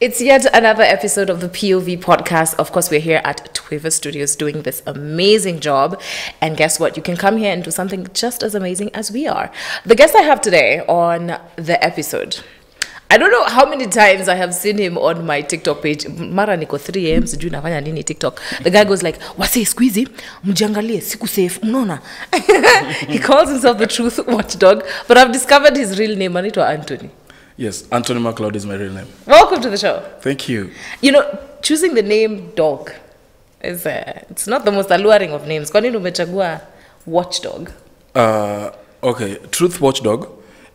It's yet another episode of the POV podcast. Of course, we're here at Twiver Studios doing this amazing job. And guess what? You can come here and do something just as amazing as we are. The guest I have today on the episode. I don't know how many times I have seen him on my TikTok page. Mara niko 3 am sijui nafanya nini TikTok. The guy goes like, "Wase squeezy, mjiangalie siku safe." He calls himself the truth watchdog, but I've discovered his real name anaitwa Anthony. Yes, Anthony McLeod is my real name. Welcome to the show. Thank you. You know, choosing the name dog is uh, it's not the most alluring of names. Kwa nini umechagua watchdog? Uh, okay, Truth Watchdog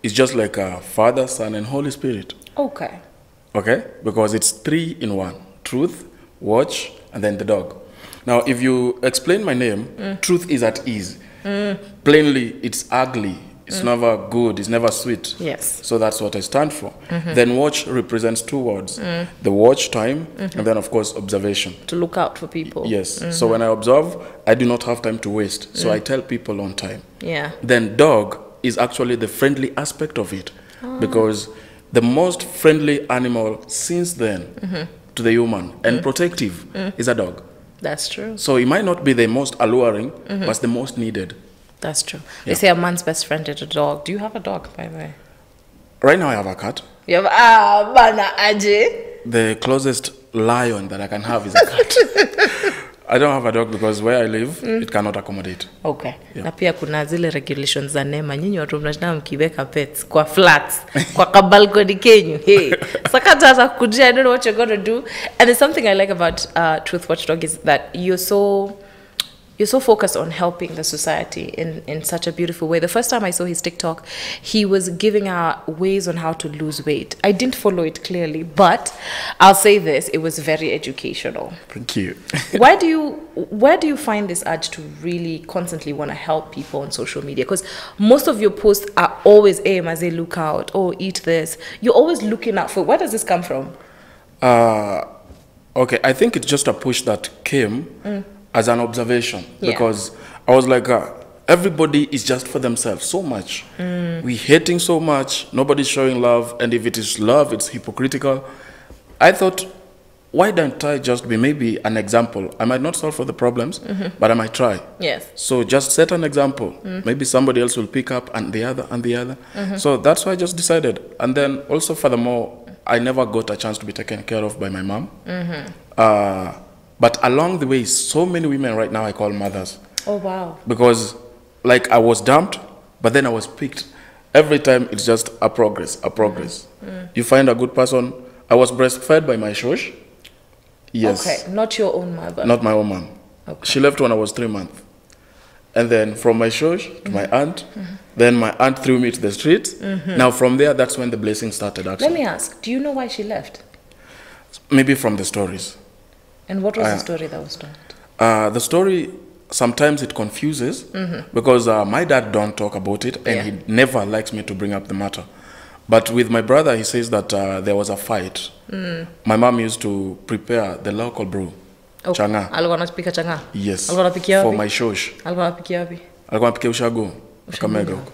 is just like a Father, Son, and Holy Spirit. Okay. Okay? Because it's three in one truth, watch, and then the dog. Now, if you explain my name, truth is at ease. Plainly, it's ugly. It's never good. It's never sweet. Yes. So that's what I stand for. Then watch represents two words the watch time, and then, of course, observation. To look out for people. Yes. So mm-hmm. when I observe, I do not have time to waste. So I mm. tell people on time. Yeah. Then dog is actually the friendly aspect of it ah. because the most friendly animal since then mm-hmm. to the human and mm. protective mm. is a dog. That's true. So it might not be the most alluring, mm-hmm. but it's the most needed. That's true. Yeah. They say a man's best friend is a dog. Do you have a dog, by the way? Right now I have a cat. You have ah bana aje. The closest lion that I can have is a cat. I don't have a dog because where I live, mm. it cannot accommodate. Okay. Yeah. Na pia kuna zile regulations za NEMA. Nyinyi watu mnashinda mkiweka pets kwa flats, kwa kabalkoni kenyu. Hey. Sakata hata kujia, I don't know what you're going to do. And there's something I like about uh, Truth Watchdog is that you're so you're so focused on helping the society in, in such a beautiful way. The first time I saw his TikTok, he was giving out ways on how to lose weight. I didn't follow it clearly, but I'll say this, it was very educational. Thank you. why do you where do you find this urge to really constantly want to help people on social media because most of your posts are always aim as they look out oh eat this you're always looking out for where does this come from Uh, okay, I think it's just a push that came as an observation Yeah. because I was like, uh, everybody is just for themselves so much. Mm. We hating so much, nobody's showing love, and if it is love, it's hypocritical. I thought, why don't I just be maybe an example? I might not solve for the problems, mm-hmm. but I might try. yes So just set an example. Mm. Maybe somebody else will pick up and the other and the other. Mm-hmm. So that's why I just decided. And then also furthermore, I never got a chance to be taken care of by my mom. Mm-hmm. Uh, but along the way, so many women right now I call mothers oh wow because like I was dumped, but then I was picked. Every time it's just a progress, a progress. Mm-hmm. You find a good person. I was breastfed by my shosh. Yes okay not your own mother not my own mom. Okay. She left when I was three months. And then from my church to my mm-hmm. aunt, mm-hmm. then my aunt threw me to the streets. Now from there, that's when the blessing started actually. let me ask do you know why she left Maybe from the stories. And what was uh, the Uh, story that was told Uh, the story, sometimes it confuses mm -hmm. because uh, my dad don't talk about it and Yeah. he never likes me to bring up the matter. But with my brother, he says that uh, there was a fight. Mm. My mom used to prepare the local brew, oh, changa. alikuwa anapika changa Yes, alikuwa anapikia for my shosh. alikuwa anapikia wapi Alikuwa anapikia ushago, Kakamega huko.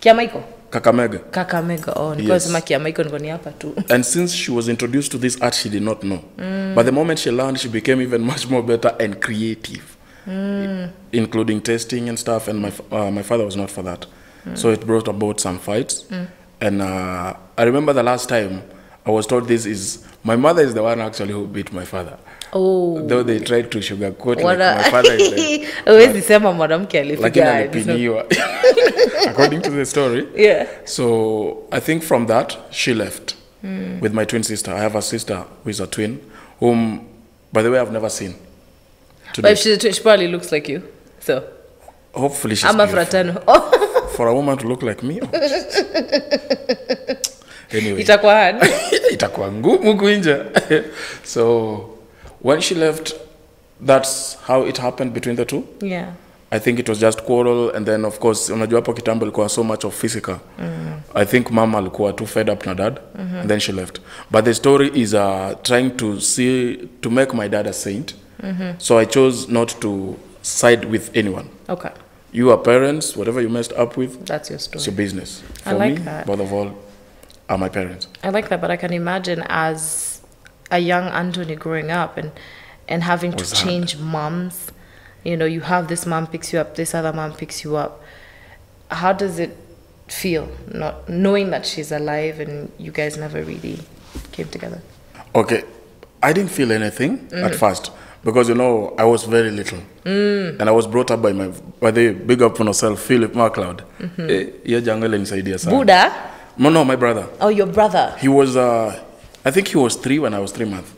kiamaiko Kakamega. kakamega oh because Yes. nasema kiamaiko niko ni hapa tu And since she was introduced to this art, she did not know. Mm. But the moment she learned, she became even much more better and creative, Mm. including testing and stuff. And my, uh, my father was not for that. Mm. So it brought about some fights. Mm. And uh, I remember the last time I was told this is my mother is the one actually who beat my father. Oh Though they tried to sugarcoat like my father is the, huwezi sema mwanamke alipigaso alipiga alipiniwa according to the story. yeah So I think from that she left mm. with my twin sister. I have a sister who is a twin, whom, by the way, I've never seen. but if she's a twin, she probably looks like you so Hopefully she's oh, for a woman to look like me. oh. anyway, itakuwa hard itakuwa ngumu kuinja. so when she left, that's how it happened between the two. yeah. I think it was just quarrel and then of course unajua hapo kitambo ilikuwa so much of physical. Mm. I think mama alikuwa too fed up na dad mm-hmm. and then she left. But the story is uh, trying to see to make my dad a saint. Mm-hmm. So I chose not to side with anyone. Okay. You are parents whatever you messed up with that's your story. it's your business. I for like me that. both of all are my parents. I like that, but I can imagine as a young Anthony growing up and and having to Was hard. change moms. You know, you have this mom picks you up, this other mom picks you up. How does it feel not knowing that she's alive and you guys never really came together? Okay, I didn't feel anything at first because you know I was very little, and I was brought up by my by the big up on yourself, Philip McLeod. Eh, hiyo jango ilinisaidia sana. Buddha? No, no, my brother. Oh, your brother. He was, uh, I think he was three when I was three months,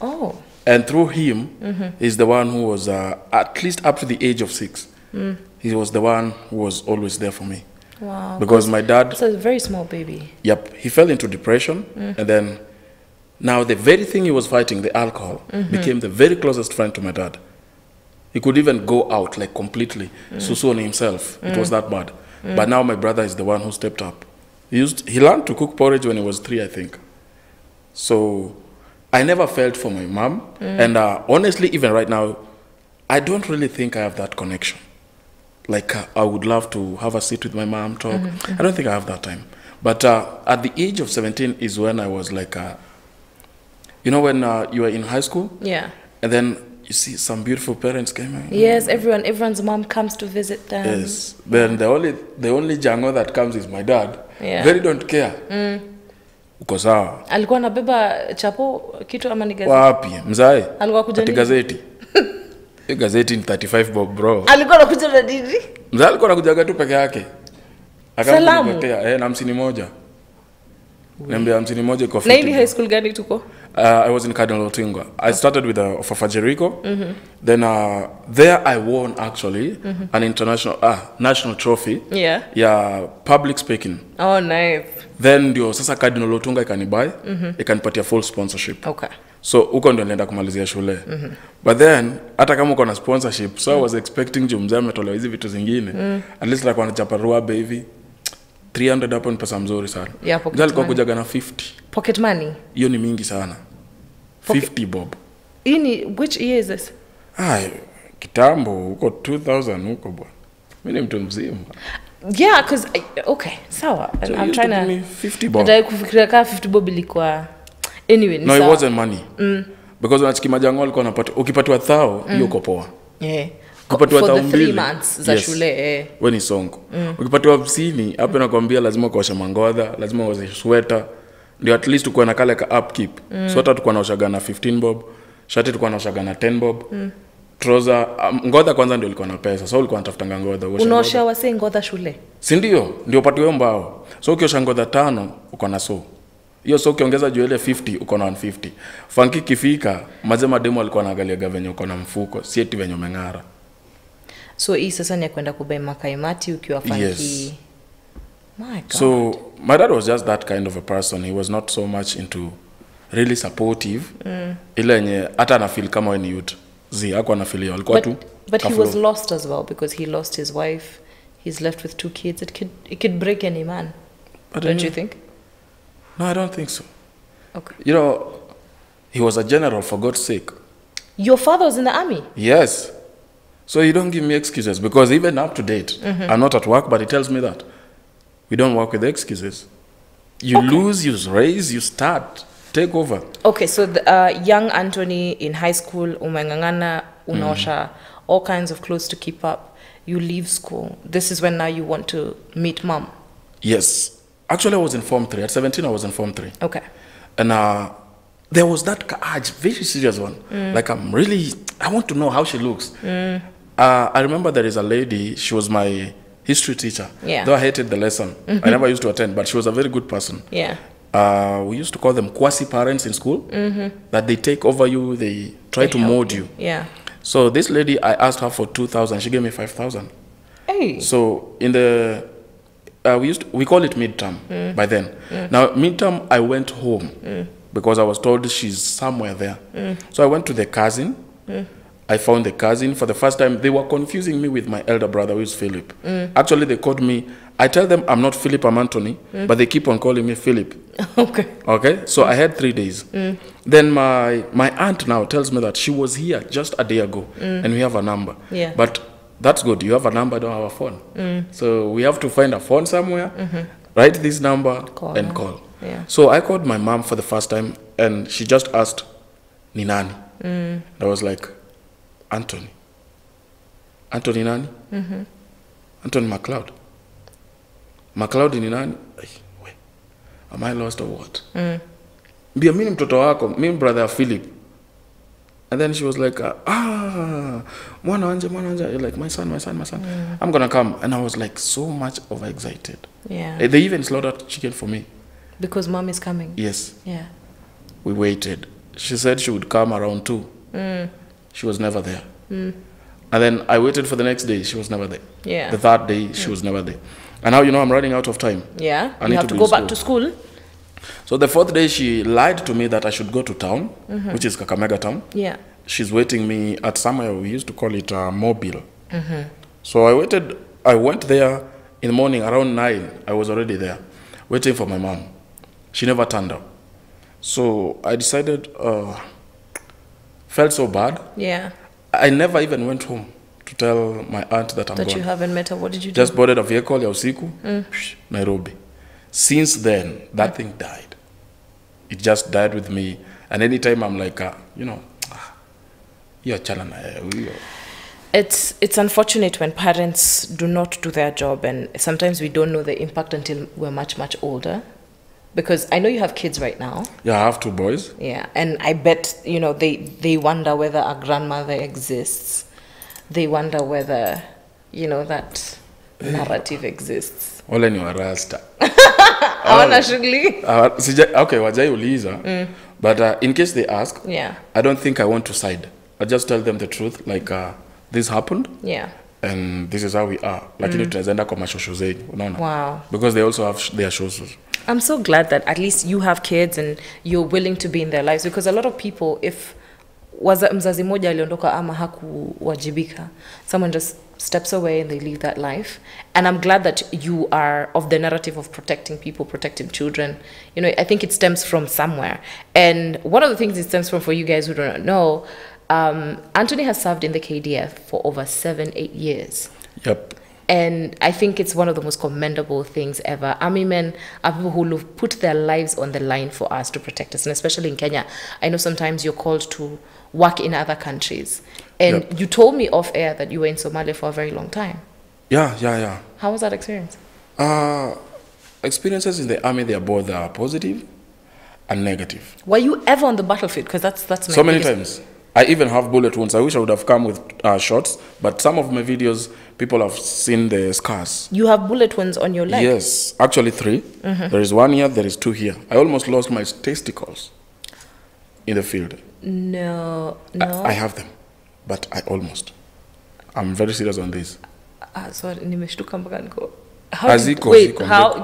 Oh. and through him, mm-hmm. he's the one who was uh, at least up to the age of six. Mm. He was the one who was always there for me Wow. because my dad It's a very small baby. Yep, he fell into depression, mm. and then now the very thing he was fighting, the alcohol, mm-hmm. became the very closest friend to my dad. He could even go out like completely, mm. susu on himself. It was that bad. But now my brother is the one who stepped up. He used he learned to cook porridge when he was three, I think. So I never felt for my mom, and uh, honestly, even right now, I don't really think I have that connection. Like uh, I would love to have a sit with my mom, talk. I don't think I have that time. But uh, at the age of 17 is when I was like, uh, you know, when uh, you were in high school, Yeah. and then you see some beautiful parents coming. Yes, everyone everyone's mom comes to visit them. Yes. Then the only the only jango that comes is my dad. Yeah. Very don't care. Uko sawa. Alikuwa anabeba chapo kitu ama ni gazeti? Wapi? Mzae? Alikuwa kuja nini? gazeti. Hiyo gazeti ni 35 bob bro. Alikuwa anakuja na nini? Mzae alikuwa anakujaga tu peke yake. Salamu? Akaniletea eh na hamsini moja. Niambia hamsini moja iko Na hii ni high school gani tuko? Uh, I was in Cardinal Otingwa. I started with uh, Fafa Jericho. Then uh, there I won actually an international ah national trophy. Yeah. Yeah, public speaking. Oh, nice. Then ndio sasa Cardinal Otunga ikanibuy ikanipatia full sponsorship. Okay. So huko ndio nilienda kumalizia shule. But then hata kama uko na sponsorship, so I was expecting juu mzee ametolewa hizi vitu zingine. At least like wanachaparua baby. 300 hapo ni pesa mzuri sana. Yeah, alikuwa kujaga na 50. Pocket money. Hiyo ni mingi sana. Pocket- 50 bob. Hii ni which year is this? Ay, kitambo huko 2000 huko bwana. Mimi ni mtu mzima. Yeah, cause I, okay, sawa. So I'm trying to to 50 bob. Nataka kufikiria kama 50 bob ilikuwa anyway, No, it wasn't money. Because unachiki majango alikuwa anapata ukipatiwa thao hiyo uko poa. Yeah. Ukipatiwa For three months za yes, shule eh. We ni songo. mm. Ukipatiwa hamsini hapo nakwambia lazima ukaosha mangodha, lazima uoshe sweta. Ndio at least ukuwe na kale ka upkeep. Sweta tukuwa naoshaga na 15 bob, shati tukuwa naoshaga na 10 bob. mm troza um, ngodha kwanza ndio ilikuwa na pesa. So ulikuwa natafutanga ngodha, Unaosha wase ngodha shule. si ndio ndio upate hiyo mbao so ukiosha ngodha tano uko na so hiyo so ukiongeza juu ile 50 uko na 150 fanki kifika mazee mademu alikuwa naangaliaga venye uko na mfuko sieti venye umeng'ara So hii sasa ni ya kwenda kubai makaimati ukiwa funky. Yes. My God. so my dad was just that kind of a person he was not so much into really supportive Mm. ile yenye hata anafeel kama we ni youth zi anafeel hiyo alikuwa tu but, but he was lost as well because he lost his wife. He's left with two kids. It could it could break any man. But Don't you think? no i don't think so Okay. you know he was a general for god's sake Your father was in the army. Yes. So you don't give me excuses because even up to date, I'm not at work, but he tells me that we don't work with excuses. You lose, you raise, you start, take over. Okay, so the, uh, young Anthony in high school, umengangana, unaosha, all kinds of clothes to keep up. You leave school. This is when now you want to meet mom. Yes. Actually, I was in Form 3. At 17, I was in Form 3. Okay. And uh, there was that urge, very serious one. Like, I'm really, I want to know how she looks. Uh, I remember there is a lady, she was my history teacher. Yeah. Though I hated the lesson, I mm-hmm. never used to attend, but she was a very good person. Yeah. uh, we used to call them quasi parents in school. Mm-hmm. That they take over you they try They to mold you. Yeah. so this lady i asked her for 2000 she gave me 5000 Hey. so in the uh, we used to, we call it midterm mm. by then. Mm. Now midterm i went home mm. because i was told she's somewhere there. So i went to the cousin I found the cousin for the first time. They were confusing me with my elder brother, who is Philip. Mm. Actually, they called me. I tell them I'm not Philip, I'm Anthony, mm. but they keep on calling me Philip. okay. Okay, so I had three days. Mm. Then my my aunt now tells me that she was here just a day ago, and we have a number. Yeah. But that's good. You have a number, I don't have a phone. So we have to find a phone somewhere. -hmm. Write this number Call and her. call. Yeah. So I called my mom for the first time, and she just asked, "Ni nani?" Mm. I was like, "Anthony." Anthony nani? Mm-hmm. Anthony McLeod. McLeod ni nani? Ay, we. Am I lost or what? Mm. Mbia mimi ni mtoto wako, mimi brother ya Philip. And then she was like, uh, ah, mwana wanje, mwana wanje. You're like, my son, my son, my son. I'm gonna come. And I was like so much overexcited. Yeah. They even slaughtered chicken for me. Because mom is coming. Yes, Yeah. we waited. She said she would come around two. Mm. She was never there. Mm. And then I waited for the next day. She was never there. Yeah. The third day, she was never there. And now you know I'm running out of time. Yeah. I you need have to to go back to school. So the fourth day, she lied to me that I should go to town, which is Kakamega town. Yeah. She's waiting me at somewhere we used to call it uh, Mobile. -hmm. So I waited. I went there in the morning around nine. I was already there, waiting for my mom. She never turned up. So I decided. Uh, felt so bad. Yeah. I never even went home to tell my aunt that I'm That gone. you haven't met her. What did you do? Just boarded a vehicle ya usiku, psh, Nairobi. Since then, that thing died. It just died with me. And anytime I'm like, uh, you know, ah, hiyo achana na yeye, huyo. It's it's unfortunate when parents do not do their job, and sometimes we don't know the impact until we're much much older. Because I know you have kids right now. Yeah, I have two boys. Yeah, and I bet you know they they wonder whether a grandmother exists. They wonder whether you know that narrative exists. Wale ni warasta. Hawana shughuli. Sija, okay, wajai uliza. But uh, in case they ask, Yeah, I don't think I want to side. I just tell them the truth. Like, uh, this happened yeah. and this is how we are. Lakini tunaweza enda kwa mashosho zenyu, unaona? Wow. Because they also have sh- their shows. I'm so glad that at least you have kids and you're willing to be in their lives because a lot of people if mzazi mmoja aliondoka ama hakuwajibika someone just steps away and they leave that life. And i'm glad that you are of the narrative of protecting people protecting children. You know i think it stems from somewhere. And one of the things it stems from for you guys who don't know um, anthony has served in the kdf for over seven eight years. Yep. And I think it's one of the most commendable things ever. Army men are people who have put their lives on the line for us to protect us. And especially in Kenya, I know sometimes you're called to work in other countries. And Yep. you told me off air that you were in Somalia for a very long time. Yeah, yeah, yeah. How was that experience? Uh, experiences in the army, they are both uh, positive and negative. Were you ever on the battlefield? Because that's that's my So many times. I even have bullet wounds. I wish I would have come with uh, shots, but some of my videos, people have seen the scars. You have bullet wounds on your leg. Yes, actually 3 There is one here, there is two here. I almost lost my testicles in the field. No, no. I, have them, but I almost. I'm very serious on this. Ah, sorry, nimeshtuka mpaka niko. How Haziko, did, wait, ziko, how?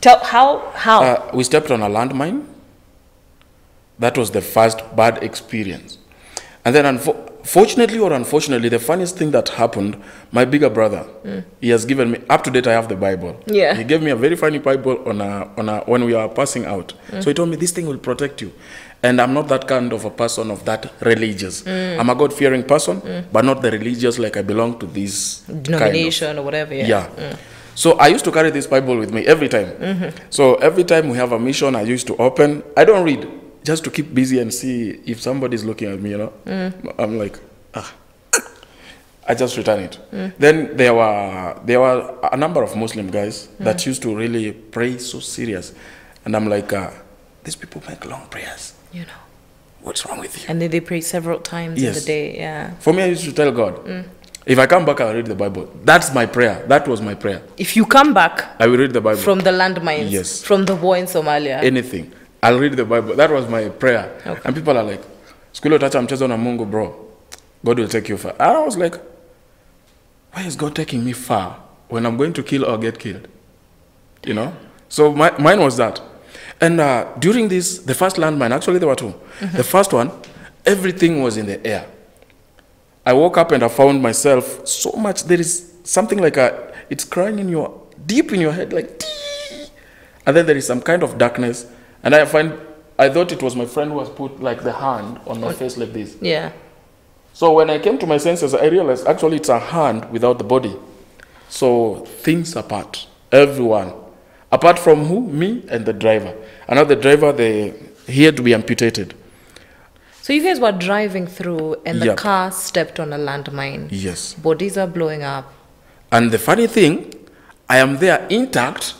Tell how how? Uh, we stepped on a landmine. That was the first bad experience. And then, unfo- fortunately or unfortunately, the funniest thing that happened, my bigger brother, he has given me, up to date, I have the Bible. Yeah. He gave me a very funny Bible on a, on a, when we were passing out. So he told me, this thing will protect you. And I'm not that kind of a person of that religious. Mm. I'm a God fearing person, but not the religious, like I belong to this kind of- denomination or whatever. Yeah. yeah. Mm. So I used to carry this Bible with me every time. Mm-hmm. So every time we have a mission, I used to open. I don't read just to keep busy and see if somebody's looking at me. You know, I'm like, ah. I just return it. Then there were there were a number of Muslim guys that used to really pray so serious, and I'm like, uh, these people make long prayers. You know. What's wrong with you? And then they pray several times in the day. Yeah. For me, I used to tell God, if I come back, I'll read the Bible. That's my prayer. That was my prayer. If you come back I will read the Bible. from the landmines, Yes. from the war in Somalia, anything i'll read the bible. That was my prayer. Okay. and people are like siku ile utacha mchezo na mungu bro. God will take you far. And i was like why is god taking me far when i'm going to kill or get killed? You know? So my, mine was that. And uh, during this the first landmine actually there were 2 the first one everything was in the air. I woke up and i found myself so much there is something like a it's crying in your deep in your head like and then there is some kind of darkness and i find i thought it was my friend who has put like the hand on my oh. face like this yeah, so when i came to my senses i realized actually it's a hand without the body so things apart everyone Apart from who? Me and the driver. And now the driver, they, he had to be amputated. So you guys were driving through and the Yep. car stepped on a landmine. Yes. Bodies are blowing up. And the funny thing, I am there intact,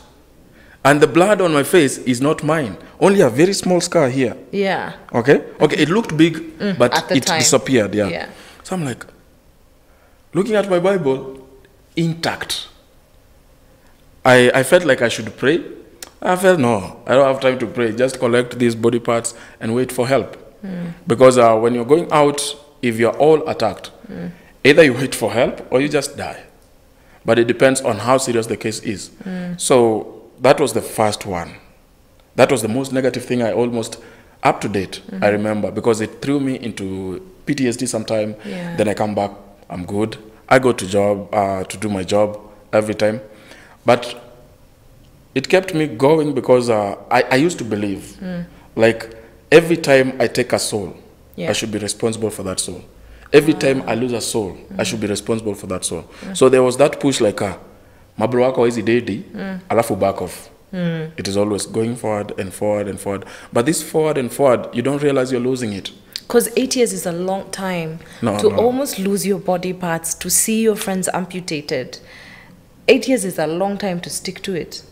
and the blood on my face is not mine. Only a very small scar here. Yeah. Okay? Okay, it looked big, but Mm, the it time. disappeared. Yeah. Yeah. So I'm like, looking at my Bible, intact. I, I felt like I should pray. I felt, no, I don't have time to pray. Just collect these body parts and wait for help. Because uh, when you're going out, if you're all attacked, either you wait for help or you just die. But it depends on how serious the case is. So that was the first one. That was the most negative thing I almost up to date I remember because it threw me into PTSD sometime. Yeah. Then I come back, I'm good. I go to job uh, to do my job every time, but it kept me going because uh, I, I used to believe like every time I take a soul, Yeah. I should be responsible for that soul. Every time I lose a soul, I should be responsible for that soul. So there was that push like, uh, mabro wako hizi dedi, mm. alafu back off. Mm. It is always going forward and forward and forward. But this forward and forward, you don't realize you're losing it. Because eight years is a long time No, to no. almost lose your body parts, to see your friends amputated. Eight years is a long time to stick to it.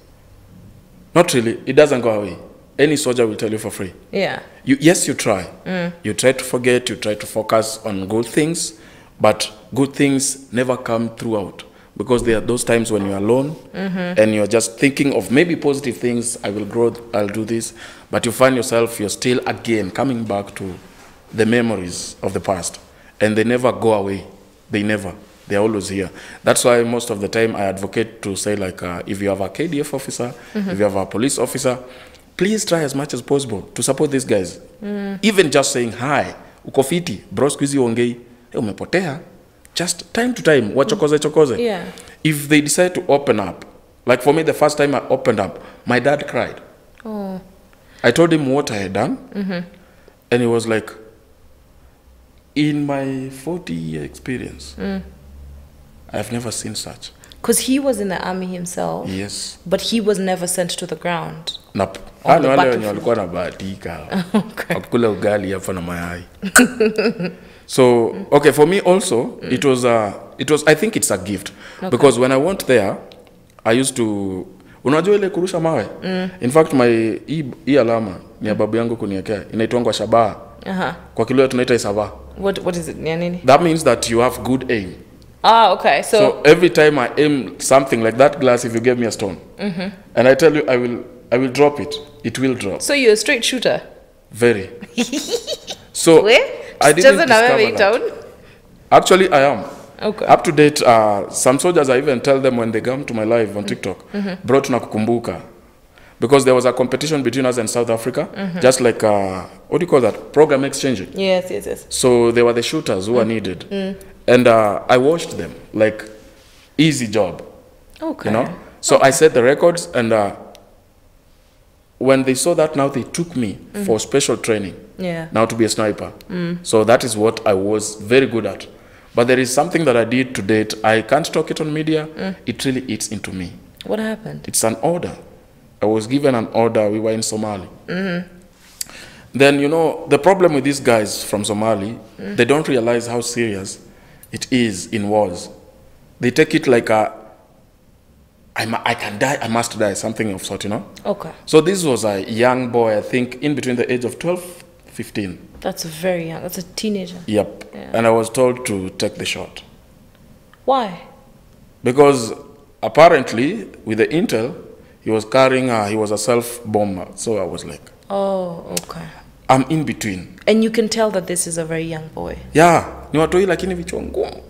Not really. It doesn't go away. Any soldier will tell you for free. Yeah. You, yes, you try. Mm. You try to forget, you try to focus on good things, but good things never come throughout. Because there are those times when you're alone mm-hmm. and you're just thinking of maybe positive things, I will grow, I'll do this, but you find yourself, you're still again coming back to the memories of the past. And they never go away. They never. They're always here. That's why most of the time I advocate to say, like, uh, if you have a KDF officer, if you mm-hmm. have a police officer, please try as much as possible to support these guys. Mm. Even just saying hi, uko fiti, bro, hizi ongei, hey, umepotea. Just time to time, wachokoze chokoze. Yeah. If they decide to open up, like for me, the first time I opened up, my dad cried. Oh. I told him what I had done, mm-hmm. and he was like, in my 40 year experience, mm. I've never seen such. Because he was in the army himself, Yes. but he was never sent to the ground. Nap. On Hao ni the wale wenye walikuwa na Okay. wakula ugali hapo na mayai so mm. okay for me also mm. it was a, it was i think it's a gift okay. because when i went there i used to unajua ile kurusha mawe in fact my hii alama ni ya babu yangu kuniekea inaitwangwa shabaha Uh-huh. kwa kilua tunaita isava What, what is it? Nini? that means that you have good aim Ah, okay. So, so every time i aim something like that glass if you gave me a stone mm -hmm. and i tell you i will i will drop it it will drop so you're a straight shooter. very so Where? I didn't na wewe discover that. Actually, I am. Okay. Up to date, uh, some soldiers, I even tell them when they come to my live on TikTok, bro, tunakukumbuka. Because there was a competition between us and South Africa, just like, uh, what do you call that? Program exchanging. Yes, yes, yes. So they were the shooters who were needed. And uh, I watched them, like, easy job, Okay. you know? So I set the records, and uh, when they saw that, now they took me for special training Yeah. now to be a sniper. So that is what I was very good at. But there is something that I did to date. I can't talk it on media. Mm. It really eats into me. What happened? It's an order. I was given an order. We were in Somali. Mm-hmm. Then, you know, the problem with these guys from Somali, mm. they don't realize how serious it is in wars. They take it like a, I can die, I must die, something of sort, you know. Okay. So this was a young boy, I think, in between the age of 12, 15. That's very young. That's a teenager. Yep. Yeah. And I was told to take the shot. Why? Because apparently, with the intel, he was carrying, a, he was a self bomber. So I was like, Oh, okay. I'm in between. And you can tell that this is a very young boy. Yeah, ni watoi lakini vichwa ngumu.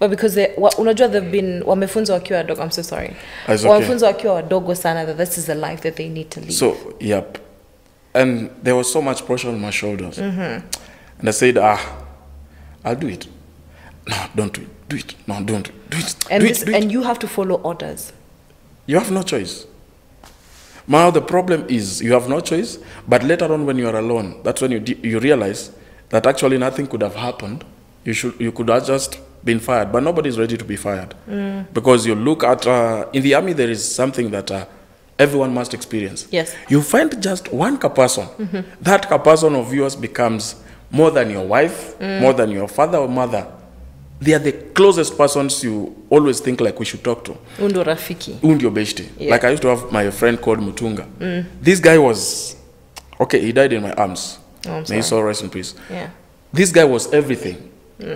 But because they, wa, unajua they've been wamefunzwa wakiwa wadogo. I'm so sorry. Okay. Wamefunzwa wakiwa wadogo sana that this is the life that they need to live. So, yep. And there was so much pressure on my shoulders. And I said, ah, I'll do it. No, don't do it. Do it. No, don't. Do it. and do this, it. Do it. and you have to follow orders. You have no choice. Now the problem is you have no choice, but later on when you are alone, that's when you de- you realize that actually nothing could have happened. You should you could have just been fired, but nobody is ready to be fired because you look at uh, in the army there is something that uh, everyone must experience. Yes. You find just one person. Mm -hmm. That person of yours becomes more than your wife, mm. more than your father or mother. They are the closest persons you always think like we should talk to. Undo rafiki. Undo beshte. Yeah. Like I used to have my friend called Mutunga. Mm. This guy was okay, he died in my arms. Oh, I'm May he his soul rest in peace. Yeah. This guy was everything.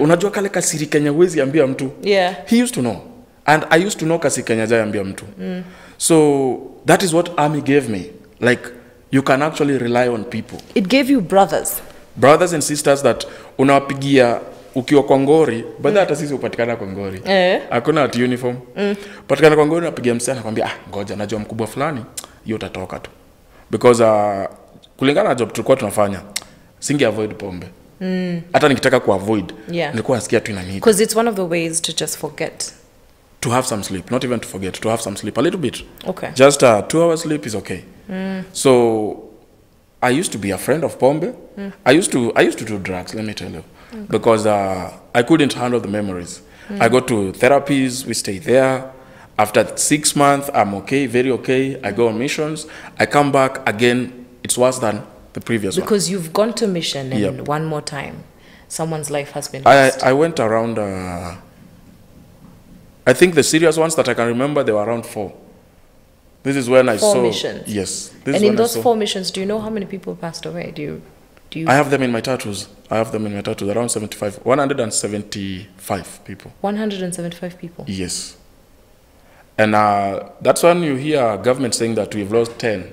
Unajua kale kasiri Kenya wezi ambia mtu. Yeah. He used to know. And I used to know kasi Kenya jaya ambia mtu. Mm. So that is what army gave me. Like you can actually rely on people. It gave you brothers. Brothers and sisters that unawapigia ukiwa kwa ngori, badha hata sisi upatikana kwa ngori. Eh. Hakuna ati uniform. Patikana kwa ngori napigia msichana nakwambia ah ngoja najua mkubwa fulani hiyo utatoka tu. Because uh, kulingana na job tulikuwa tunafanya singe avoid pombe. Hata nikitaka ku avoid Yeah. nilikuwa nasikia tu inaniita. Because it's one of the ways to just forget. To have some sleep, not even to forget, to have some sleep, a little bit. Okay. Just uh, two hours sleep is okay. So I used to be a friend of Pombe. I used to I used to do drugs. Let me tell you, because uh, I couldn't handle the memories. I go to therapies. We stay there. After six months, I'm okay, very okay. I go on missions. I come back again. It's worse than the previous one. Because you've gone to mission and Yep. one more time, someone's life has been I. I went around. Uh, I think the serious ones that I can remember, they were around four. This is when I Four saw. missions. Yes. and is in those saw- four missions, do you know how many people passed away? Do you? Do you? I have them in my tattoos. I have them in my tattoos. Around 75, 175 people. 175 people. Yes. And uh, that's when you hear government saying that we've lost 10.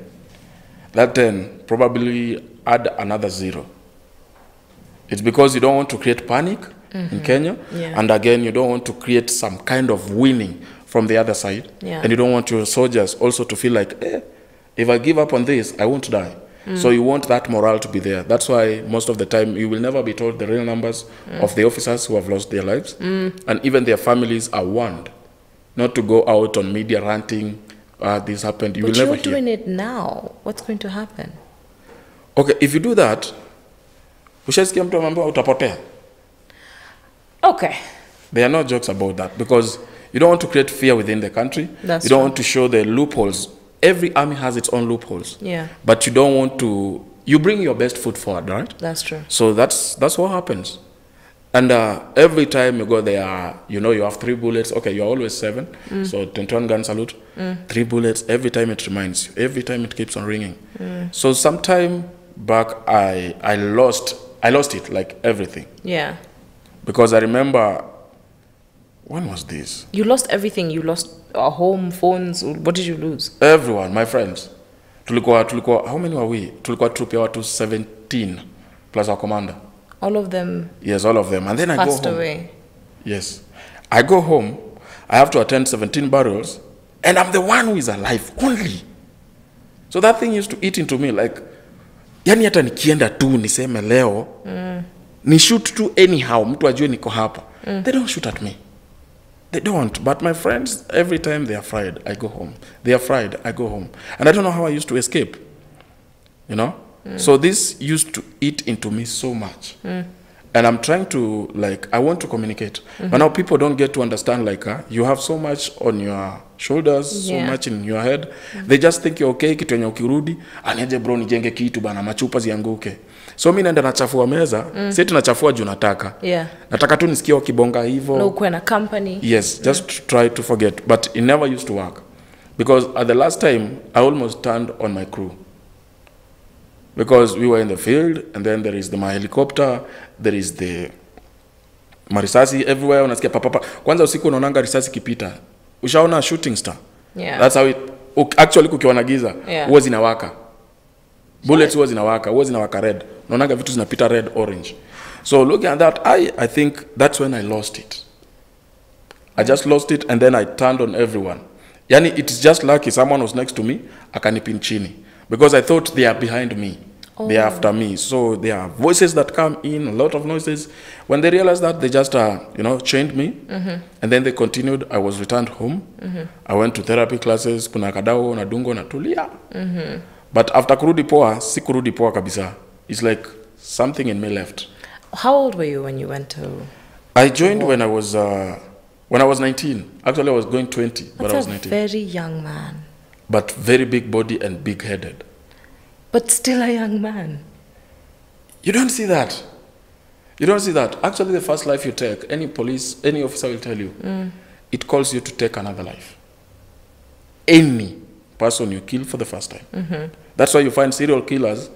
That 10 probably add another zero. It's because you don't want to create panic in Kenya. Yeah. And again, you don't want to create some kind of winning from the other side. Yeah. And you don't want your soldiers also to feel like, eh, if I give up on this, I won't die. Mm. So you want that morale to be there. That's why most of the time you will never be told the real numbers mm. of the officers who have lost their lives. Mm. And even their families are warned not to go out on media ranting, uh, this happened. You But will you're never hear. doing it now. What's going to happen? Okay, if you do that, ushaisikia mtu ameambiwa utapotea. Okay. There are no jokes about that because you don't want to create fear within the country. That's you don't want to show the loopholes. Every army has its own loopholes. Yeah. But you don't want to. You bring your best foot forward, right? That's true. So that's that's what happens. And uh, every time you go there, you know you have three bullets. Okay, you're always seven. Mm. So 21 gun salute, mm. three bullets. Every time it reminds you. Every time it keeps on ringing. Mm. So sometime back, I I lost I lost it like everything Yeah. Because I remember when was this? You lost everything. You lost a home, phones. What did you lose? Everyone, my friends. Tulikuwa tulikuwa how many were we? Tulikuwa troop ya watu 17 plus our commander. All of them Yes, all of them. And then I go home. away. Yes. I go home, I have to attend 17 burials, and I'm the one who is alive only. So that thing used to eat into me like, yani hata nikienda tu niseme leo mm. Ni shoot tu anyhow mtu ajue niko hapa mm. they don't shoot at me they don't but my friends every time they are fried i go home they are fried i go home and i don't know how i used to escape you know mm. so this used to eat into me so much mm. and i'm trying to like i want to communicate mm-hmm. but now people don't get to understand like uh, you have so much on your shoulders Yeah. so much in your head mm-hmm. they just think you're okay kitu yenye ukirudi aniaje bro nijenge kitu bana machupa zianguke so mi naenda nachafua meza mm. si tunachafua juu nataka Yeah. nataka tu nisikia wakibonga hivo No ukuwe na company. Yes, just try to forget. But it never used to work. Because at the last time, I almost turned on my crew. Because we were in the field, and then there is the my helicopter, there is the marisasi everywhere, unasikia papapa. Kwanza usiku unaonanga risasi kipita. Ushaona shooting star? Yeah. That's how it, actually kukiwa na giza, Yeah. huwa zinawaka. Bullets huwa zinawaka, huwa zinawaka red. Unaonanga vitu zinapita red, orange. So looking at that, I, I think that's when I lost it. I just lost it and then I turned on everyone. Yani it's just lucky someone was next to me, akanipin chini. Because I thought they are behind me. They are after me. So there are voices that come in, a lot of noises. When they realized that, they just, uh, you know, chained me. Mm-hmm. And then they continued. I was returned home. Mm-hmm. I went to therapy classes. Kuna kadao, nadungo, natulia. But after kurudi poa, si kurudi poa kabisa. It's like something in me left. How old were you when you went to? I joined when I was uh, when I was 19. Actually, I was going 20, but I That's was a 19. very young man. but very big body and big headed. But still a young man. You don't see that. You don't see that. Actually, the first life you take, any police, any officer will tell you, it calls you to take another life. Any person you kill for the first time. That's why you find serial killers.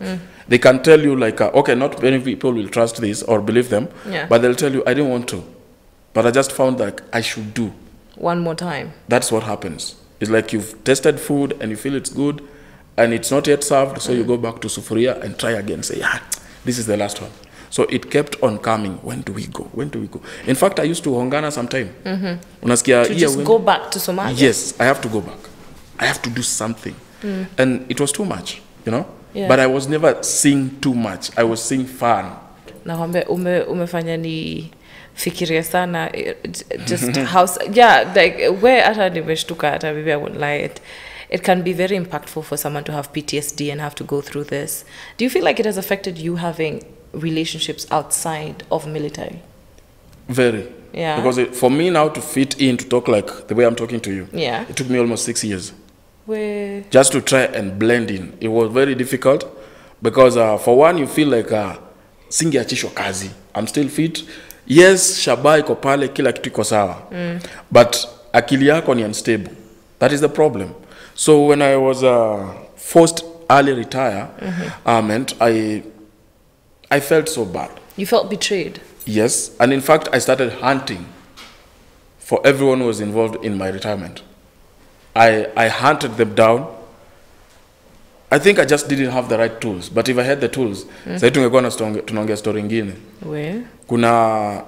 They can tell you like, uh, okay, not many people will trust this or believe them, Yeah. but they'll tell you, I didn't want to, but I just found that I should do. One more time. That's what happens. It's like you've tested food and you feel it's good, and it's not yet served, so you go back to sufuria and try again. Say, ah, this is the last one. So it kept on coming. When do we go? When do we go? In fact, I used to hongana sometime. Unasikia, To "Yeah, just when-" go back to Somalia. Yes, I have to go back. I have to do something. And it was too much, you know? Yeah. But I was never seeing too much. I was seeing fun. nakwambia ume, umefanya ni fikiria sana eh, just house yeah like where hata nimeshtuka hata maybe i won't lie it it can be very impactful for someone to have ptsd and have to go through this do you feel like it has affected you having relationships outside of military Very. Yeah. Because it, for me now to fit in, to talk like the way I'm talking to you, Yeah. it took me almost six years. Where just to try and blend in. It was very difficult because uh, for one you feel like uh, singeachishwa kazi. I'm still fit. Yes, shaba iko pale, kila kitu iko sawa. But akili yako ni unstable. That is the problem. So when I was uh, forced early retire, uh, meant I I felt so bad. you felt betrayed Yes, and in fact, I started hunting for everyone who was involved in my retirement. I, I hunted them down. I think I just didn't have the right tools, but if I had the tools, mm. sasa tungekuwa na tunaongea story ingine. where Kuna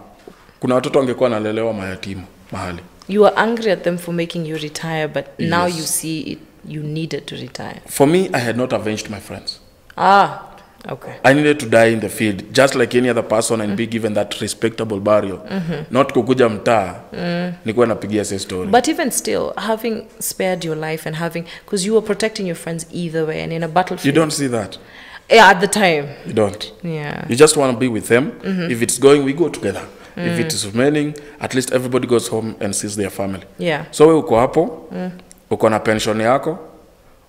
kuna watoto wangekuwa nalelewa mayatimu mahali. you were angry at them for making you retire but yes. now you see it, you needed to retire For me, I had not avenged my friends. ah okay I needed to die in the field just like any other person and mm. be given that respectable burial. Not kukuja mtaa nikuwa napigia se story. But even still, having spared your life and having, because you were protecting your friends either way, and in a battlefield. you don't see that. Yeah, at the time. You don't. Yeah. You just want to be with them. Mm -hmm. If it's going, we go together. Mm. If it is remaining, at least everybody goes home and sees their family. Yeah. So we uko hapo, mm. uko na pension yako,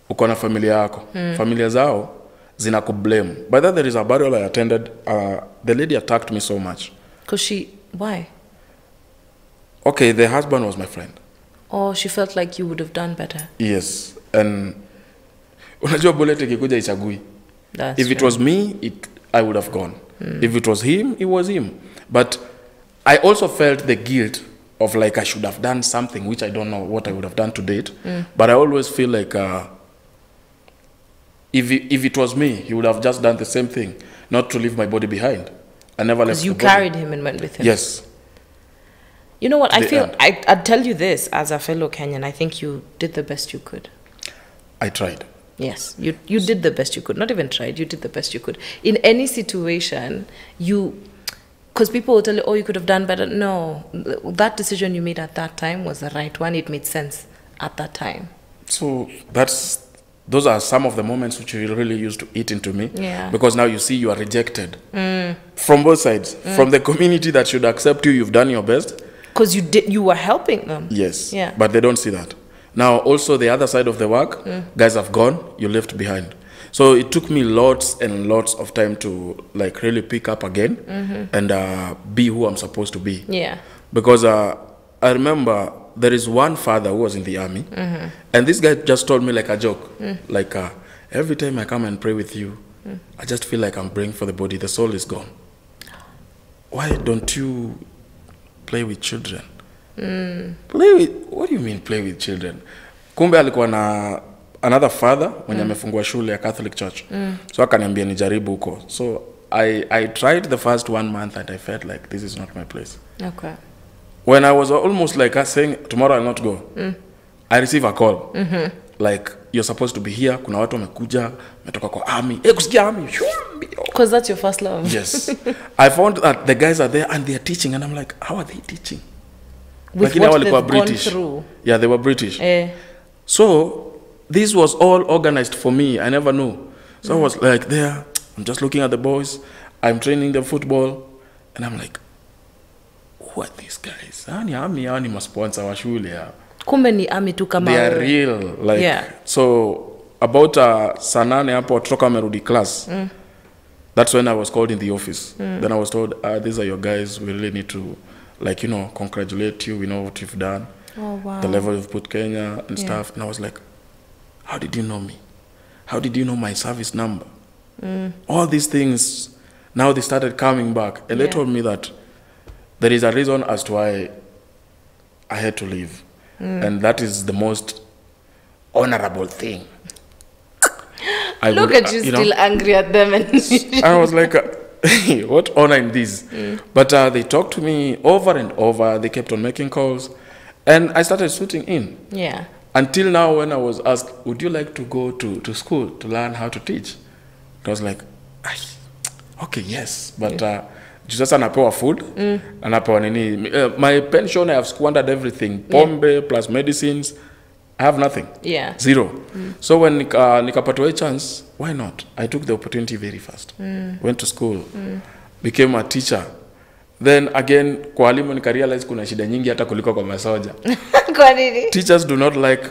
uko na familia yako. mm. Familia zao zinakublame. By that there is a burial I attended. Uh, the lady attacked me so much. Because she, why? Okay, the husband was my friend. Or she felt like you would have done better. Yes. And unajua bullet ikikuja ichagui. That's if it was me, it, I would have gone. If it was him, it was him. But I also felt the guilt of like I should have done something which I don't know what I would have done to date. But I always feel like uh, if, it, if it was me, he would have just done the same thing, not to leave my body behind. I never left Because you carried him and went with him. Yes. You know what? I feel, end. I, I'd tell you this as a fellow Kenyan. I think you did the best you could. I tried. Yes, you you did the best you could. Not even tried. You did the best you could. In any situation, you, because people will tell you, "Oh, you could have done better." No, that decision you made at that time was the right one. It made sense at that time. So that's those are some of the moments which you really used to eat into me. Yeah. Because now you see you are rejected from both sides, from the community that should accept you. You've done your best. Because you did, you were helping them. Yes. Yeah. But they don't see that. Now also the other side of the work, guys have gone. You left behind. So it took me lots and lots of time to like really pick up again and uh, be who I'm supposed to be. Yeah. because uh, I remember there is one father who was in the army, mm-hmm. and this guy just told me like a joke, mm. like uh, every time I come and pray with you, mm. I just feel like I'm praying for the body, the soul is gone. Why don't you play with children? Mm. Play with what do you mean play with children? Kumbe alikuwa na another father mwenye amefungua shule ya Catholic Church, mm. so akaniambia nijaribu huko. So I, I tried the first one month and I felt like this is not my place. Okay. When I was almost like us saying tomorrow I'll not go, mm. I receive a call mm -hmm. like you're supposed to be here. Kuna watu wamekuja, metoka kwa army. hey, kusikia army. Because that's your first love. Yes, I found that the guys are there and they are teaching, and I'm like, how are they teaching? Lakini hao walikuwa British. through. Yeah, they were British. Eh, So this was all organized for me. I never knew. So mm. I was like there. I'm just looking at the boys. I'm training them football, and I'm like, who are these guys? Hani ami hao ni masponsa wa shule hao. kumbe ni ami tu kama they are real like Yeah. so about uh, saa nane hapo watoto kama wamerudi class mm. that's when i was called in the office mm. then i was told uh, these are your guys we really need to like you know congratulate you we know what you've done oh, wow. the level you've put kenya and Yeah. stuff and i was like how did you know me how did you know my service number mm. all these things now they started coming back and yeah. they told me that there is a reason as to why i had to leave and that is the most honorable thing I Look would- at you, uh, know, still angry at them and I was like, uh, what honor in this? But uh, they talked to me over and over. They kept on making calls. And I started shooting in. yeah. Until now, when I was asked, would you like to go to, to school to learn how to teach? I was like, okay, yes. But uh, juu sasa napewa food, mm. anapewa nini. Uh, my pension, I have squandered everything. Pombe yeah. plus medicines. I have nothing. Yeah. Zero. mm. So when uh, nikapatiwa hii chance, why not? I took the opportunity very fast. mm. Went to school, mm. became a teacher. Then again kwa walimu nikarealize kuna shida nyingi hata kuliko kwa masoja. Kwa nini? Teachers do not like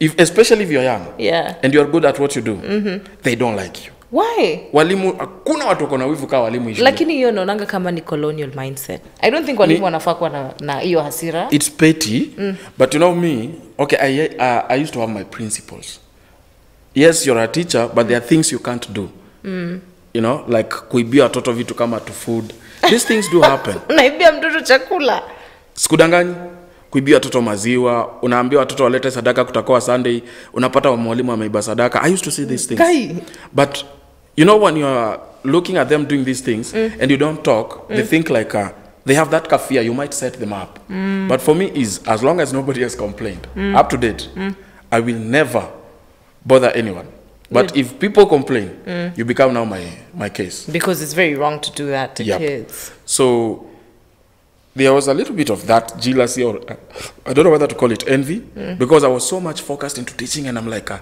if especially if you're young Yeah. and you're good at what you do. mm -hmm. They don't like you. Why? Walimu hakuna watu wako na wivu kaa walimu ishule. lakini hiyo naonanga kama ni colonial mindset. I don't think walimu wanafaa kuwa na- na hiyo hasira. It's petty but you know me okay I, uh, I used to have my principles. Yes you're a teacher but there are things you can't do. You know like kuibia watoto vitu kama to food. These things do happen. Unaibia mtoto chakula. Sikudanganyi kuibia watoto maziwa unaambia watoto walete sadaka kutakoa sunday unapata mwalimu ameiba sadaka i used to see these things Kai. but you know when you're looking at them doing these things mm. and you don't talk mm. they think like uh, they have that kafia you might set them up mm. but for me is as long as nobody has complained mm. up to date mm. i will never bother anyone but if people complain mm. you become now my my case because it's very wrong to do that to Yep. kids so there was a little bit of that jealousy, or uh, I don't know whether to call it envy, because I was so much focused into teaching, and I'm like, uh,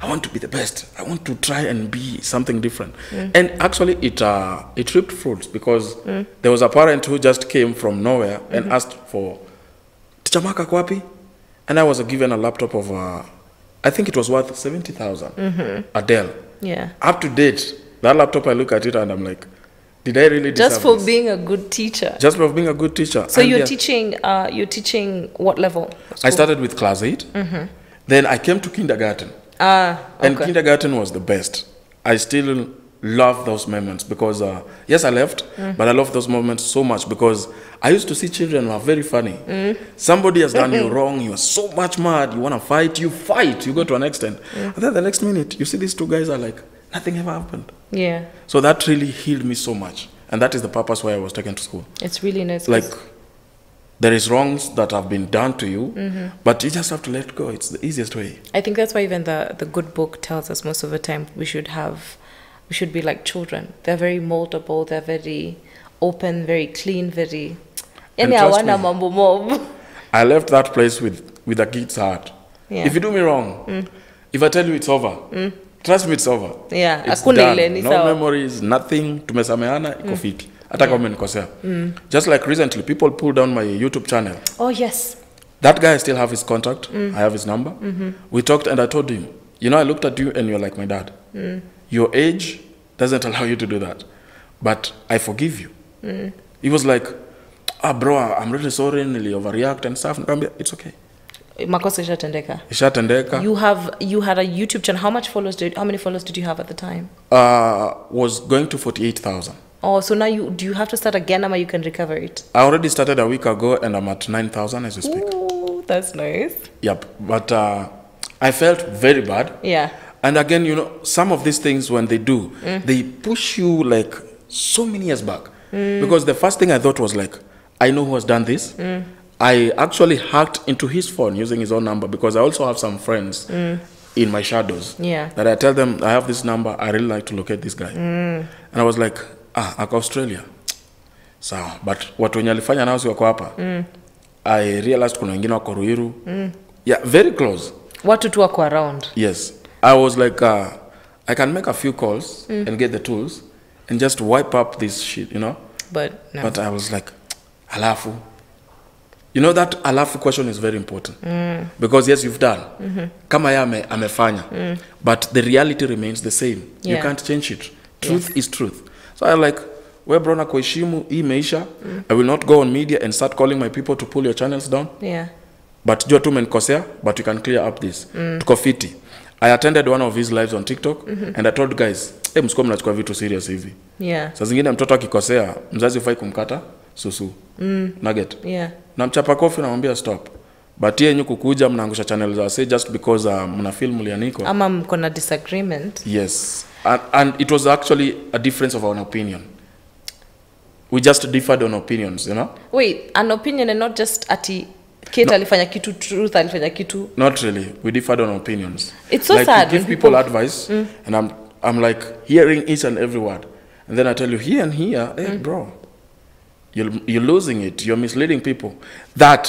I want to be the best. I want to try and be something different. And actually, it uh, it reaped fruits because there was a parent who just came from nowhere and asked for teacher Maka kwapi, and I was given a laptop of, uh, I think it was worth seventy a Dell. yeah. Up to date, that laptop, I look at it and I'm like, did I really just for this? being a good teacher. Just for being a good teacher. so And you're yeah, teaching uh you're teaching what level? I started with class 8 Then I came to kindergarten, ah okay. and kindergarten was the best. I still love those moments because uh, yes, I left, but I love those moments so much because I used to see children who are very funny. Somebody has done you wrong, you are so much mad, you want to fight, you fight, you go to an extent, and then the next minute you see these two guys are like nothing ever happened. yeah So that really healed me so much, and that is the purpose why I was taken to school. it's really nice like there is wrongs that have been done to you mm-hmm. but you just have to let go it's the easiest way I think that's why even the the good book tells us most of the time we should have we should be like children. They're very moldable, they're very open, very clean, very And yani trust hawana me. mambo mob. i left that place with with a kid's heart Yeah. if you do me wrong mm. if i tell you it's over mm. Trust me it's over. Yeah, It's hakuna ile, ni no sawa. memories nothing. Tumesameana iko fiti. Hata kama umenikosea. Just like recently people pull down my youtube channel. Oh yes. that guy i still have his contact. Mm. i have his number. Mm -hmm. we talked and i told him you know i looked at you and you're like my dad. Mm. your age doesn't allow you to do that. But i forgive you. Mm. he was like ah bro i'm really sorry. Nili overreact and stuff. Nikamwambia, it's okay Makosa ishatendeka. ishatendeka You have you had a YouTube channel. How much followers did how many followers did you have at the time? uh, was going to 48000 Oh, so now you do you have to start again or you can recover it? i already started a week ago and i'm at 9000 as we speak Ooh, that's nice. yep but uh, i felt very bad Yeah. And again, you know, some of these things when they do, they push you like so many years back. Because the first thing I thought was like, I know who has done this. I actually hacked into his phone using his own number because I also have some friends mm. in my shadows Yeah. that I tell them I have this number. I really like to locate this guy. Mm. And I was like, ah, ako Australia. Sawa, but watu wenye alifanya nao si wako hapa. I realized kuna wengine wako Ruiru. Yeah, very close. Watu tu wako around. Yes. I was like, uh, I can make a few calls mm. and get the tools and just wipe up this shit, you know? But no. But I was like, halafu. You know that alafu question is very important. Mm. because yes you've done. Kama ye ame, amefanya. Mm. but the reality remains the same. Yeah. you can't change it. Truth yes. is truth. So i like we brona kuheshimu hii imeisha i will not go on media and start calling my people to pull your channels down. Yeah. But jua tu menikosea but you can clear up this. Tuko fiti. I attended one of his lives on tiktok mm-hmm. and i told guys hey, msikuwa mnachukua vitu serious hivi. Yeah. Saa zingine mtoto akikosea mzazi ufai kumkata susu. Mm. naget yeah. Namchapa kofi namwambia stop. But yenyu kukuja mnaangusha channel za wase just because uh, mna fil mlianikwa. Ama mko na disagreement? Yes. And, and it was actually a difference of our opinion. We just differed on opinions you know? Wait an opinion and not just ati kate no, alifanya kitu truth alifanya kitu. Not really. We differed on opinions. It's so like sad give people, people- advice mm. and i'm i'm like hearing each and every word. And then i tell you here and here hey mm. bro you're, you're losing it you're misleading people that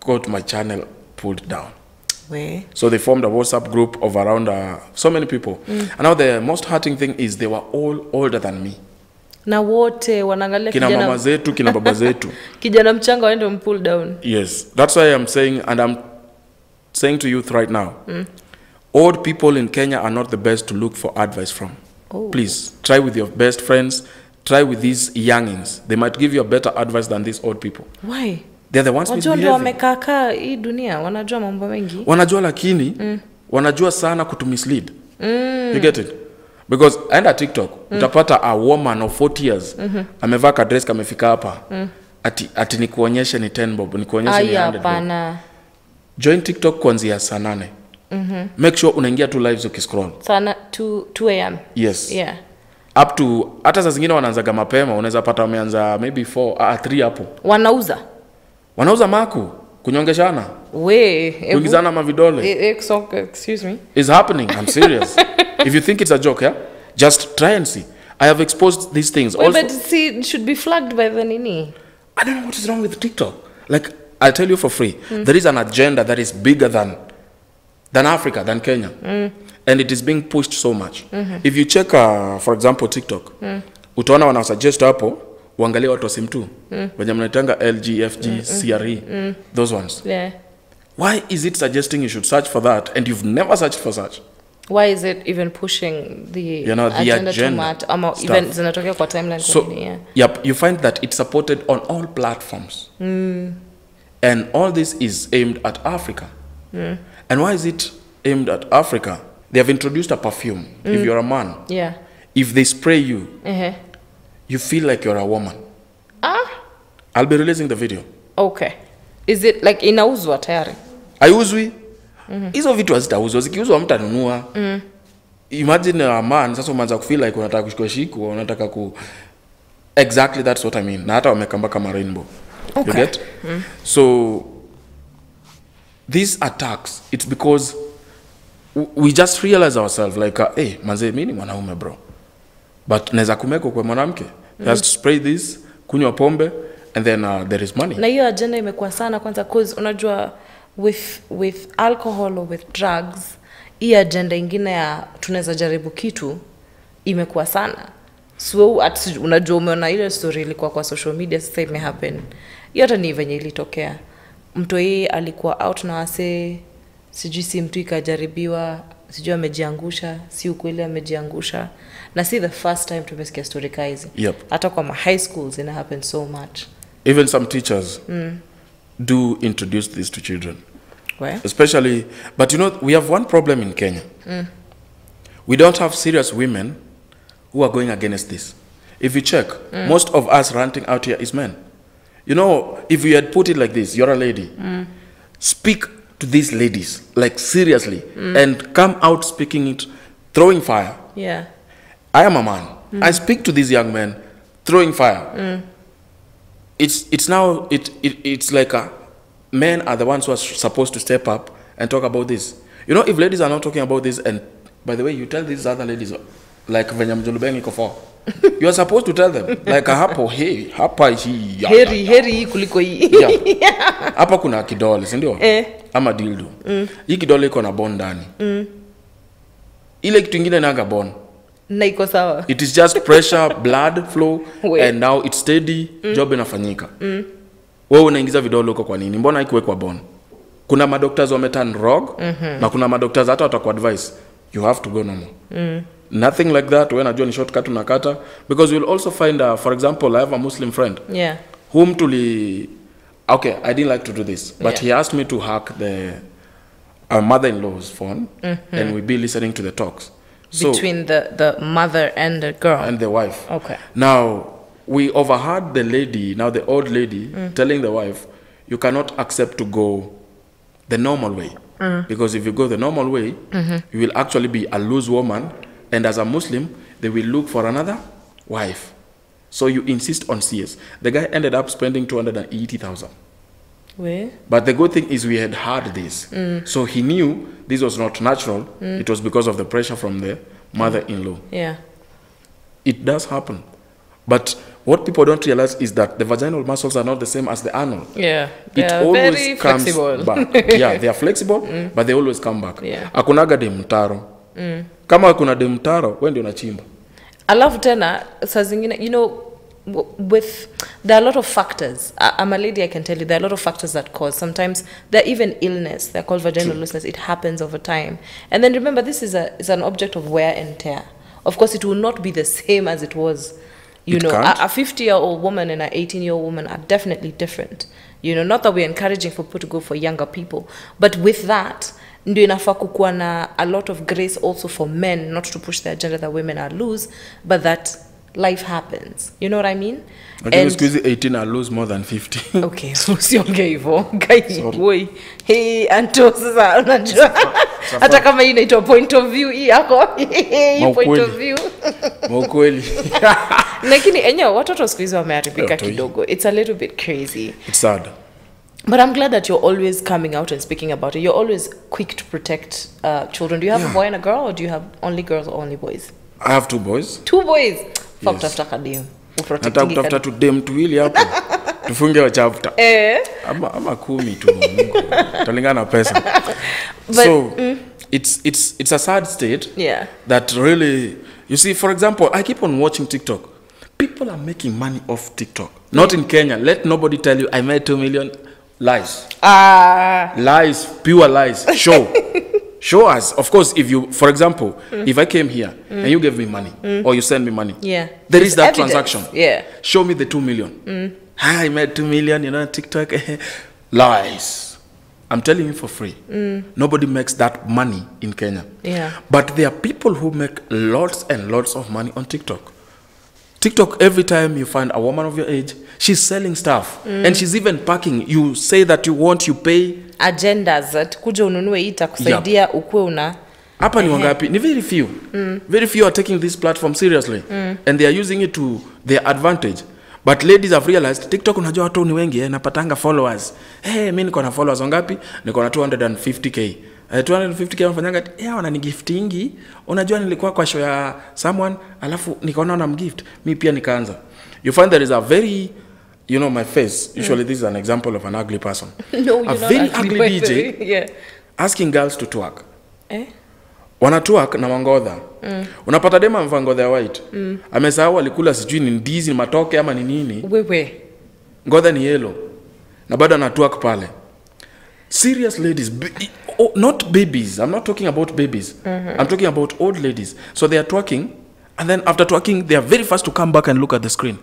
got my channel pulled down we So they formed a WhatsApp group of around uh, so many people. And now the most hurting thing is they were all older than me. na wote wanaangalia Kina mama kijana, zetu, kina baba zetu. kijana mchanga waende mpull down Yes, that's why I'm saying, and I'm saying to youth right now, old people in Kenya are not the best to look for advice from. Oh. Please try with your best friends. Try with these youngins. They might give you a better advice than these old people. why They're the ones wajua ndio wamekaakaa hii dunia wanajua mambo mengi wanajua lakini mm. wanajua sana kutumislead mm. you get it because enda tiktok mm. utapata a woman of 40 years mm-hmm. amevaa kadres kamefika hapa mm. ati, ati nikuonyeshe ni 10 bob nikuonyeshe ni 100 bob join tiktok kuanzia saa nane mm-hmm. make sure unaingia tu lives ukiscroll sana 2 2 am yes yeah up to hata saa zingine wanaanzaga mapema unaweza pata wameanza maybe 4 ah, 3 hapo wanauza wanauza maku kunyongeshana we kuingizana mavidole Eh, eh, so- excuse me is happening. I'm serious. if you think it's a joke, yeah, just try and see. I have exposed these things. Wait, also, but see it should be flagged by the nini I don't know what is wrong with TikTok. Like I'll tell you for free, mm. there is an agenda that is bigger than than Africa, than Kenya, and it is being pushed so much. mm -hmm. If you check, uh, for example, TikTok, mm. utaona wana suggest hapo uangalie watu wa sim tu wenye mnaitanga LGFG, CRE, those ones. yeah Why is it suggesting you should search for that and you've never searched for such? why is it even pushing the, You know, the agenda, agenda too much um, even zinatokea kwa timeline So, yeah. yep, you find that it's supported on all platforms. mm. And all this is aimed at Africa. mm. And why is it aimed at Africa? They have introduced a perfume. Mm. If you're a man, yeah if they spray you, uh-huh. you feel like you're a woman. ah I'll be releasing the video. okay is it like inauzwa tayari Aiuzwi hizo vitu hazitauzwa, zikiuzwa mtanunua. Imagine a man sasa umeanza kufeel like unataka kushikwa shikwa, unataka ku exactly that's what I mean. Na hata wamekamba kama rainbow. You Okay. Mm. So these attacks, it's because we just realize ourselves like, uh, hey, manze mimi ni mwanaume bro. But naweza kumeko kwa mwanamke. mm. Just spray this, kunywa pombe and then uh, there is money. na hiyo agenda imekuwa sana kwanza cause unajua with with alcohol or with drugs hii agenda ingine ya tunaweza jaribu kitu imekuwa sana so at, unajua umeona ile story ilikuwa kwa social media sasa imehappen hiyo hata ni venye ilitokea mtu hii alikuwa out na wasee sijui si mtu ikajaribiwa sijui amejiangusha si ukweli amejiangusha na si the first time tumesikia story kaa hizi Yep. hata kwa ma high schools ina happen so much Even some teachers mm. do introduce this to children. Where? especially but you know we have one problem in kenya mm. we don't have serious women who are going against this if you check mm. most of us ranting out here is men you know if you had put it like this you're a lady mm. speak to these ladies like seriously mm. and come out speaking it throwing fire yeah I am a man. I mm. speak to these young men, throwing fire. Mm. It's it's now it, it it's like a, men are the ones who are supposed to step up and talk about this. You know, if ladies are not talking about this, and by the way, you tell these other ladies, like venye mjulubeng Ikofo, you are supposed to tell them like hapo hey hapa hii heri heri kuliko hii Yeah. hapa kuna kidole si ndio Eh. Ama dildo mm. hii kidole iko na bon ndani mm. ile kitu ingine naga bon na iko sawa it is just pressure blood flow Wait. and now it's steady mm. job inafanyika mm. wewe unaingiza vidole huko kwa nini mbona haikuwekwa bon kuna madoctors wameturn rog mm-hmm. na kuna madoctors hata watakuadvise you have to go normal mm. nothing like that we najua ni shortcut unakata because you'll also find uh, for example i have a muslim friend Yeah. whom tuli okay i didn't like to do this but Yeah. he asked me to hack the uh, mother-in-law's phone mm-hmm. and we be listening to the talks. So Between the, the mother and the girl. and the wife. Okay. now we overheard the lady now the old lady mm. telling the wife you cannot accept to go the normal way. Mm. Because if you go the normal way mm-hmm. you will actually be a loose woman and as a muslim they will look for another wife so you insist on cs the guy ended up spending 280000 Where? but the good thing is we had heard this. Mm. So he knew this was not natural. Mm. It was because of the pressure from the mother-in-law. Yeah. It does happen. But what people don't realize is that the vaginal muscles are not the same as the anal. Yeah. It are always very comes flexible. back. yeah, they are flexible, mm. but they always come back. Yeah. Akunaga demtaro. Kama akuna kuna demtaro, wewe ndio unachimba. Alafu tena saa zingine you know with there are a lot of factors. I, i'm a lady i can tell you there are a lot of factors that cause. Sometimes there are even illness they're called vaginal illness it happens over time. And then remember this is a is an object of wear and tear. Of course it will not be the same as it was you It know. Can't. a 50 year old woman and an 18 year old woman are definitely different you know. Not that we're encouraging for people to go for younger people but with that ndio inafaa kukuwa na a lot of grace also for men not to push the agenda that women are loose but that life happens. You know what i mean? Lakini siku hizi 18 are lose more than 50. okay so usiongee hivo woi hey anto sasa unajua. Hata kama hii inaitwa point of view hii yako. Hii point of view. Maukweli. lakini enyewe watoto siku hizi wameharibika kidogo. It's a little bit crazy. It's sad. But I'm glad that you're always coming out and speaking about it. You're always quick to protect uh, children. Do you have yeah. a boy and a girl, or do you have only girls or only boys? I have two boys. Two boys. Yes. Nataka kutafuta tu dem tuwili hapo. Tufunge wa chapter. Eh. ama, ama kumi tu talingana na pesa But- so mm. it's, it's, it's a sad state Yeah. that really you see for example i keep on watching tiktok people are making money off tiktok not in kenya let nobody tell you i made 2 million lies. Ah. lies pure lies. Show. Show us. Of course if you for example if i came here and you gave me money mm. or you send me money Yeah. there is There's that evidence. transaction. Yeah. show me the 2 million. Mm. Hi, i made 2 million you know tiktok. Lies. I'm telling you for free. Mm. Nobody makes that money in kenya. Yeah. but there are people who make lots and lots of money on tiktok. TikTok, every time you find a woman of your age, she's selling stuff mm. and she's even packing. You say that you want, you pay. Agendas that kuja ununue hii itakusaidia ukuwe una Hapa ni wangapi? Ni very few. mm. Very few are taking this platform seriously mm. and they are using it to their advantage. But ladies have realized TikTok unajua watu ni wengi eh, napatanga followers. Eh, hey, mi niko na followers wangapi? Niko na 250k. Uh, 250k wanafanyanga eh, wananigiftingi. Unajua nilikuwa kwa show ya someone alafu nikaona wanamgift. mi pia nikaanza. You find there is a very you know my face. Usually mm. this is an example of an ugly person. no, a very ugly, by DJ. Yeah. asking girls to twerk. Eh? wanatwak na wangodha mm. unapata dema amevaa ngodha ya white mm. amesahau alikula sijui ni ndizi ni matoke ama ni nini Wewe. ngodha ni yelo na bado anatwak pale serious ladies oh, not babies i'm not talking about babies mm-hmm. i'm talking about old ladies so they are twerking and then after twerking they are very fast to come back and look at the screen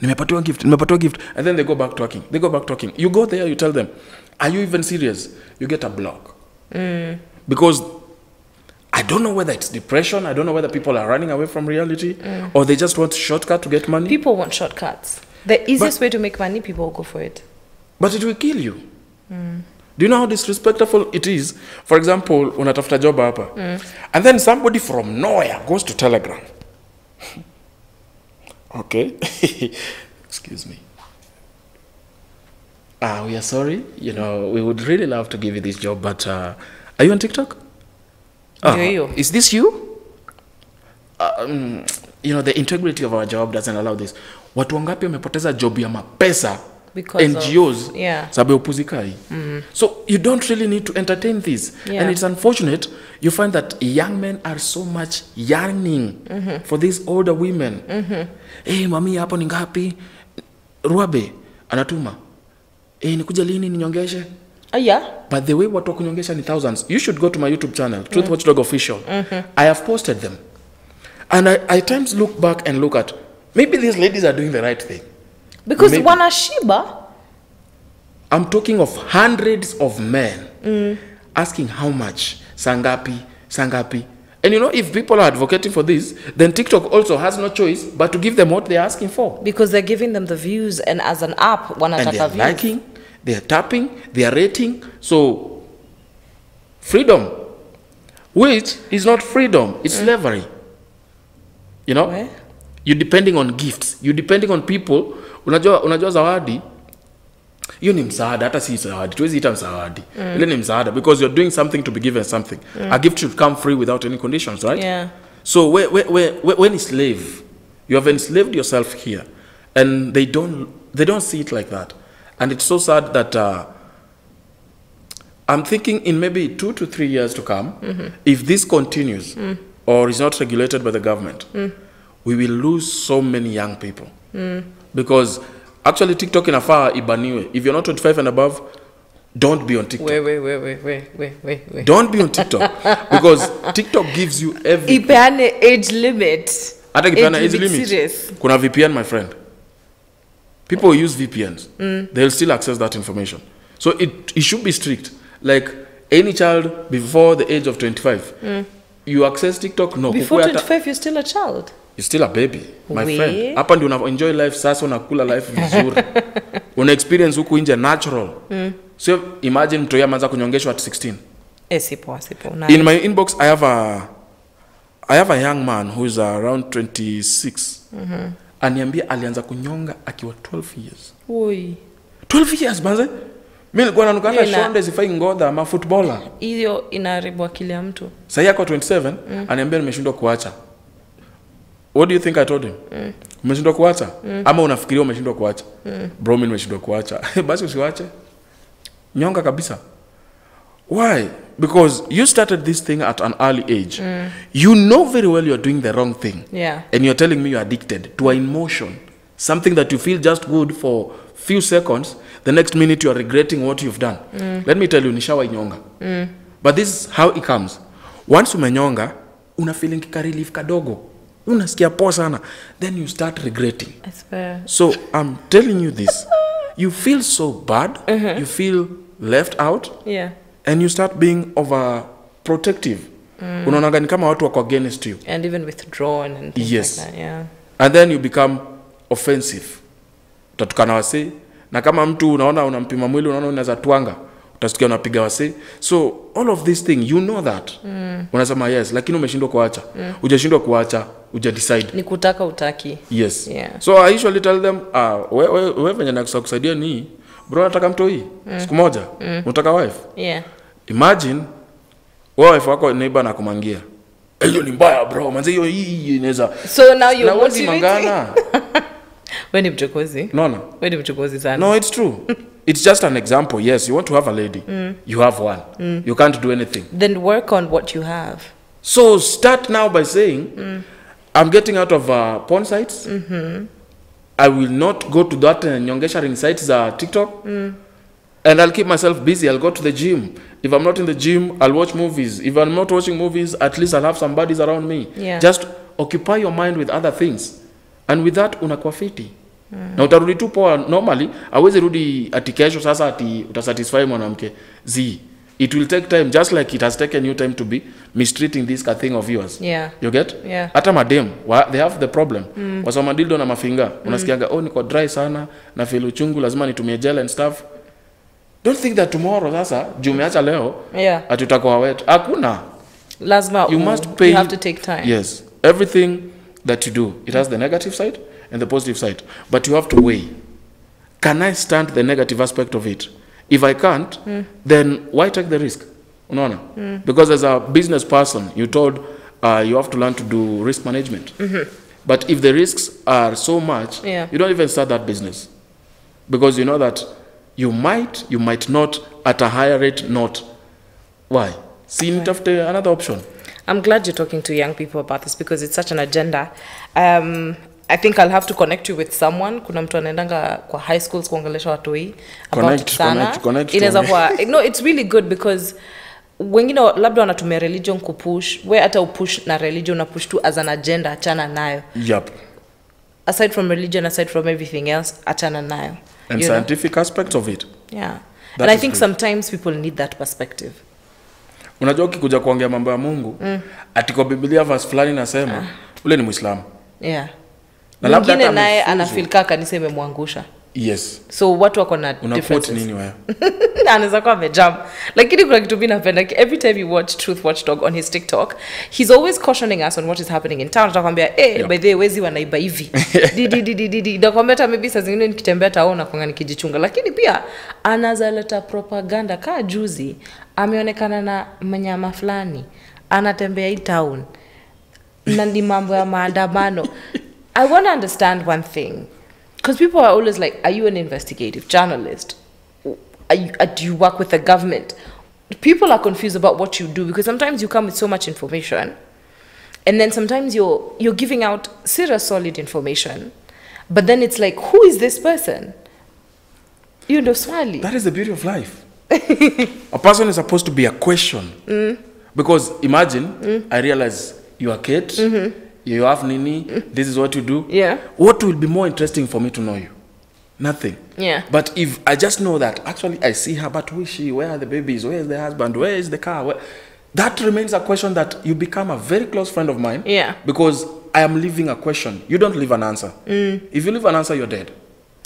nimepatiwa gift nimepatiwa gift and then they go back talking they go back talking you go there you tell them are you even serious you get a block mm. because I don't know whether it's depression. I don't know whether people are running away from reality mm. or they just want shortcut to get money. People want shortcuts. The easiest way to make money, people go for it. but it will kill you. Mm. Do you know how disrespectful it is? For example, when unatafuta job hapa mm. and then somebody from nowhere goes to Telegram. Okay. Excuse me. Ah, we are sorry. You know, we would really love to give you this job, but uh, are you on TikTok? Uh, hiyo. is this you? Um, you know, the integrity of our job doesn't allow this. Watu wangapi wamepoteza job ya mapesa Because of- NGOs yeah. sababu ya upuzikai. So you don't really need to entertain this. Yeah. and it's unfortunate you find that young men are so much yearning for these older women. Hey, mami hapo ni ngapi? Ruabe anatuma. Hey, nikuja lini ninyongeshe? Uh, yeah. but the way watu wa kunyongesha ni thousands. You should go to my youtube channel truth watchdog official. I have posted them. And I, I times look back and look at maybe these ladies are doing the right thing Because Maybe. wanashiba. i'm talking of hundreds of men asking how much sangapi sangapi and you know if people are advocating for this then tiktok also has no choice but to give them what they're asking for Because they're giving them the views, and as an app, and wanataka they're views. liking, they're tapping, they're rating. So, freedom, which is not freedom, it's slavery. You know, Where? you're depending on gifts, you're depending on people. Unajua, unajua zawadi? Hiyo ni msaada hata si zawadi. Tuwezi ita msaadi. Mm. Ile ni msaada because you're doing something to be given something. Mm. A gift should come free without any conditions right? Yeah. so where, where, where, where, when slave, you have enslaved yourself here, and they don't they don't see it like that, and it's so sad that uh, I'm thinking in maybe two to three years to come, mm-hmm. if this continues mm. or is not regulated by the government, we will lose so many young people because actually TikTok inafaa ibaniwe. If you're not 25 and above, don't be on TikTok. Wait, wait, wait, wait, wait, wait, wait, wait. Don't be on TikTok because TikTok gives you everything. Ipeane age limit. hata kipeana age limit limit serious. kuna vpn my friend people who use vpns mm. they'll still access that information so it, it should be strict like any child before the age of 25 mm. you access tiktok no Before 25, you're still a child. You're still a baby my We- friend. Hapa ndio una enjoy life sasa unakula life vizuri. Una experience huku nje natural. Mm. so imagine mtoia ameanza kunyongeshwa at 16 Eh, sipo, sipo. nice. in my inbox i have a i have a young man who is around 26 aniambia alianza kunyonga akiwa 12 years. Oi. 12 years manze. Mi nilikuwa nanukanga shonde sifai ngodha ama footballer. Hiyo inaharibu akili ya mtu. Sahii ako 27 mm. aniambia nimeshindwa kuacha what do you think i told him? Mm. umeshindwa kuacha? Mm. ama unafikiria umeshindwa kuacha? Mm. bro mimi nimeshindwa kuacha. Basi usiwache. Nyonga kabisa. Why? Because you started this thing at an early age. Mm. you know very well you're doing the wrong thing. Yeah. And you're telling me you're addicted to an emotion. Something that you feel just good for few seconds the next minute you're regretting what you've done. Mm. let me tell you nishawa inyonga Mm. but this is how it comes. Once umenyonga una feeling kikarelief kadogo unasikia poa sana. Then you start regretting. So i'm telling you this. You feel so bad. Mm -hmm. you feel left out. Yeah. And you start being over protective mm. unaonaga ni kama watu wako against you. And even withdrawn and Yes. like that yeah. And then you become offensive. Utatukana wasi na kama mtu unaona unampima mwili unaona unaweza twanga utasikia unapiga wase so all of this thing you know that. Mm. unasema yes lakini umeshindwa kuacha. Mm. ujashindwa kuacha uja decide. Ni kutaka utaki. Yes. Yeah. so i usually tell them uh, we, we, we venye nakusaidia kusaidia ni bro nataka mtoi mm. siku moja. Mm. unataka wife? Yeah. Imagine wewe wife wako neighbor nakumangia hiyo ni mbaya bro. Manzi hiyo hii hii inaweza. So now you want to mangana. Wewe ni mchokozi? Naona wewe ni mchokozi sana. No, it's true. it's just an example. Yes, you want to have a lady. You have one. You can't do anything. then work on what you have So start now by saying, I'm getting out of uh, porn sites. I will not go to that uh, nyongesharing sites, uh, TikTok. And I'll keep myself busy. I'll go to the gym. If I'm not in the gym, I'll watch movies. If I'm not watching movies, at least I'll have some buddies around me. Yeah. Just occupy your mind with other things. And with that, unakuwa fiti. Na utarudi tu poa normally awezi rudi ati kesho sasa ati utasatisfy mwanamke. Z it will take time just like it has taken you time to be mistreating this thing of yours. Yeah. You get? Yeah. hata madem wa, they have the problem. Mm. wasoma dildo na mafinga Mm. Unasikianga, oh niko dry sana na feel uchungu lazima nitumie gel and stuff. Don't think that tomorrow sasa juu umeacha leo yeah. ati utakuwa wet. Hakuna. Lazima you must pay you have to take time. Yes. Everything that you do. It has the negative side and the positive side. But you have to weigh. Can i stand the negative aspect of it? If i can't then why take the risk? Unaona? Because as a business person you told uh, you have to learn to do risk management. But if the risks are so much Yeah. you don't even start that business. Because you know that you might you might not at a higher rate not. Why? See nitafute another option. I'm glad you're talking to young people about this because it's such an agenda. Um, i think i'll have to connect you with someone. Kuna mtu anaendanga kwa high schools kuongelesha watoi about Connect, it sana. inaweza kuwa no it's really good because wengine labda wanatumia religion kupush. We hata upush na religion unapush tu as an agenda achana nayo. Yep. aside from religion aside from everything else achana nayo. And you know? scientific aspects of it. yeah. That and i think good. sometimes people need that perspective. Unajua ukikuja kuongea mambo ya Mungu, ati kwa Biblia verse fulani nasema ule ni Muislamu. yeah Na labda hata naye anafil kaa kanisa imemwangusha Yes. so watu wako na nini wewe? anaweza kuwa amejump lakini kuna kitu mi napenda every time you watch truth watchdog on his tiktok he's always cautioning us on what is happening in town. Atakwambia eh Yeah. by the way wezi wanaiba hivi. Nakwambia hata maybe saa zingine nikitembea tao nakwanga nikijichunga. Lakini pia anazaleta propaganda. Kaa juzi ameonekana na mnyama fulani. Anatembea hii town. Na ni mambo ya maandamano i want to understand one thing. Because people are always like are you an investigative journalist? Are you, uh, do you work with the government? People are confused about what you do because sometimes you come with so much information and then sometimes you're you're giving out serious solid information but then it's like who is this person? You know swali That is the beauty of life. a person is supposed to be a question. Mm. Because imagine mm. I realize you are Kate, mm-hmm. You have Nini, this is what you do. Yeah. What will be more interesting for me to know you? Nothing. Yeah. But if I just know that actually I see her, but who is she? Where are the babies? Where is the husband? Where is the car? Where... That remains a question that you become a very close friend of mine. Yeah. Because I am leaving a question. You don't leave an answer. If you leave an answer, you're dead.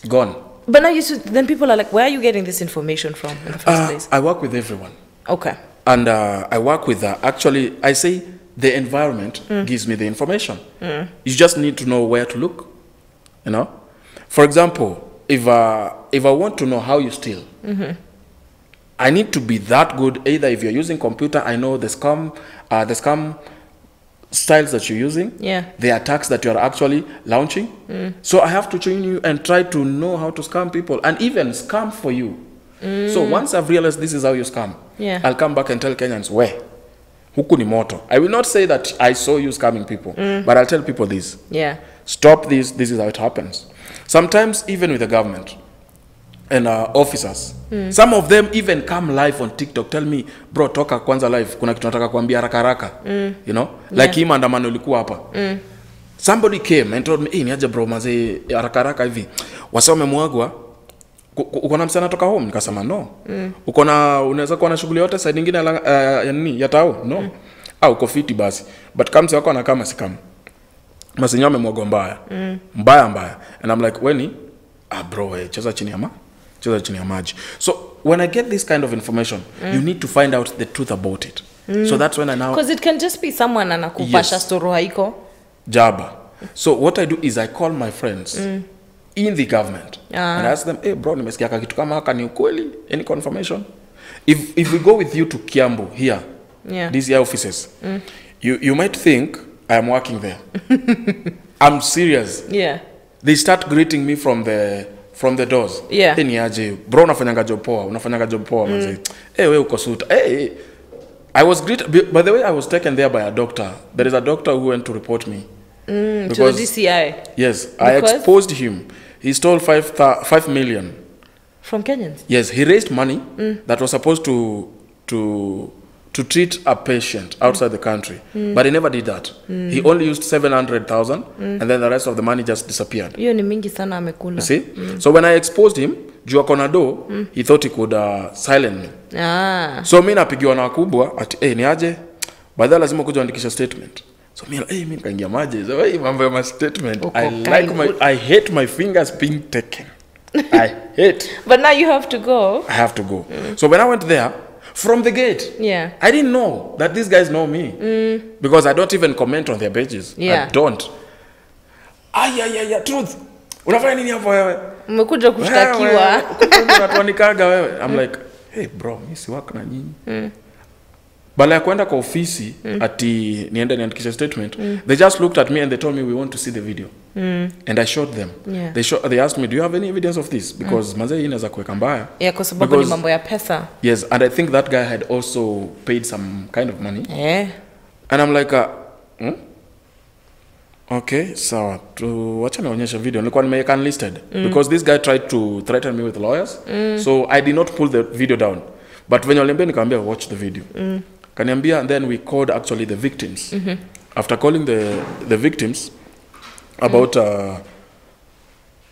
Gone. but now you should, then people are like where are you getting this information from in the first Uh, place I work with everyone. okay and uh, I work with uh, actually I say the environment gives me the information. You just need to know where to look. You know, for example, if uh, if I want to know how you steal, I need to be that good. Either if you're using computer, I know the scam, uh, the scam styles that you're using, Yeah. the attacks that you're actually launching. So I have to train you and try to know how to scam people and even scam for you. So once I've realized this is how you scam, Yeah. I'll come back and tell Kenyans where. Huku ni moto. I will not say that I saw you scamming people, mm. but I'll tell people this. yeah Stop this. This is how it happens. Sometimes even with the government and uh, officers, mm. some of them even come live on TikTok. Tell me, bro, toka kwanza live. Kuna kitu nataka kuambia haraka haraka. mm. You know, like hii maandamano ilikuwa hapa. mm. Somebody came and told me, hey, niaje bro, mazee haraka haraka hivi. Wase wamemwagwa. Uko na msana toka home? Nikasema no. Uko na unaweza kuwa na shughuli yote side nyingine ya uh, ya nini? Ya tao? No. mm. Ah, uko fiti basi. But kama si wako anakaa masikama masinyo amemwaga mbaya mm. mbaya mbaya and i'm like weni ah bro we, cheza chini ya ma cheza chini ya maji so when i get this kind of information mm. you need to find out the truth about it mm. so that's when i now because it can just be someone anakupasha Yes. story haiko jaba so what i do is i call my friends in the government. Yeah. and I ask them hey bro nimesikia kitu kama haka ni ukweli? Any confirmation? If if we go with you to kiambu here Yeah. these here offices you you might think i am working there. I'm serious. Yeah. They start greeting me from the from the doors. Yeah. hey, ni aje? Bro unafanyanga job poa? Unafanyanga job poa mm. hey, we uko suta hey, hey. i was greeted by- by the way i was taken there by a doctor. There is a doctor who went to report me. Mm, because, to the dci yes because? i exposed him he stole five, th- five million from kenyans yes he raised money mm. that was supposed to to to treat a patient outside mm. the country mm. but he never did that Mm. he only used 700000 and then the rest of the money just disappeared hiyo ni mingi sana amekula You see? Mm. So when I exposed him, juu ako na mm. he thought he could uh, silent me. ah. So mi napigiwa na wakubwa ati hey, ni aje baadhi lazima kuja andikisha statement. So mi hey, mi nikaingia maji. So hey, mambo ya statement. Uko I like my I hate my fingers being taken. I hate. but now you have to go I have to go. mm. So when I went there, from the gate, yeah I didn't know that these guys know me mm. because I don't even comment on their pages. Yeah. I don't. Ay, truth. Unafanya nini hapo wewe? umekuja kushtakiwa unatuanikaga wewe I'm like hey bro mimi si wako na nyinyi bala ya kuenda kwa ofisi mm. ati niende niandikishe statement mm. they just looked at me and they told me we want to see the video. Mm. and i showed them. Yeah. they, show, they asked me do you have any evidence of this? Because manze hii inaweza kuweka mbaya. Yeah kwa sababu ni mambo ya pesa. Yes and i think that guy had also paid some kind of money. Yeah. and i'm like uh, hmm? okay sawa. So, wacha nionyeshe video. Nilikuwa nimeweka unlisted. Because this guy tried to threaten me with lawyers. Mm. so i did not pull the video down. But venye waliambia nikawambia watch the video kaniambia and then we called actually the victims mm -hmm. after calling the the victims about mm. uh,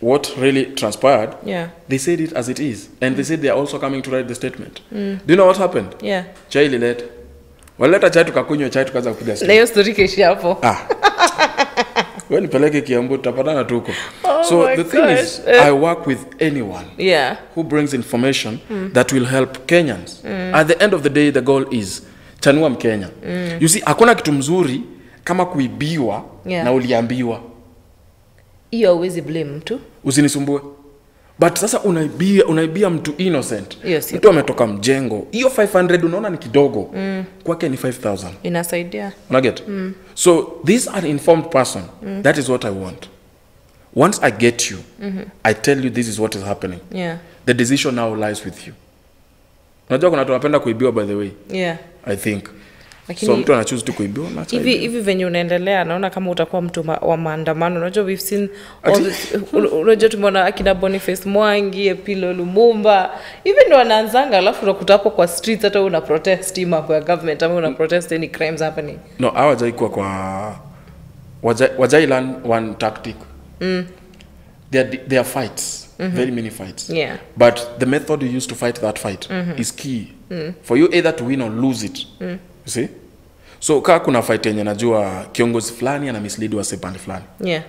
what really transpired Yeah. they said it as it is and mm. they said they are also coming to write the statement mm. do you know what happened Yeah. chai let walileta chai tukakunywa chai tukaanza kupiga. Na story kaishi hapo. ah we nipeleke kiambu tutapatana tuko Oh so the thing is uh, i work with anyone Yeah. who brings information mm. that will help kenyans mm. at the end of the day the goal is chanua mkenya Mm. you see hakuna kitu mzuri kama kuibiwa Yeah. na uliambiwa Hiyo hauwezi blame mtu. usinisumbue but sasa unaibia unaibia mtu innocent Yes, mtu ametoka mjengo hiyo 500 unaona ni kidogo mm. kwake ni 5000 Inasaidia. unaget mm. so this uninformed person mm. that is what i want once i get you mm-hmm. i tell you this is what is happening Yeah. the decision now lies with you unajua kuna watu wanapenda kuibiwa by the way Yeah. I think. Lakini- so mtu anachoose tu kuibiwa hivi hivi venye unaendelea naona kama utakuwa mtu ma, wa maandamano. Unajua we've seen unajua tumeona akina boniface mwangi epilo lumumba hivi ndo wanaanzanga alafu unakuta hapo kwa streets hata una protest mambo ya government ama una protest any crimes happening. No hawajaikuwa kwa wajai, wajai learn one tactic. Mm. there, there are fights mm-hmm. very many fights Yeah. but the method you use to fight that fight mm-hmm. is key mm. for you either to win or lose it mm. you see so kaa kuna fight yenye najua kiongozi fulani ana mislead wase pande fulani yeah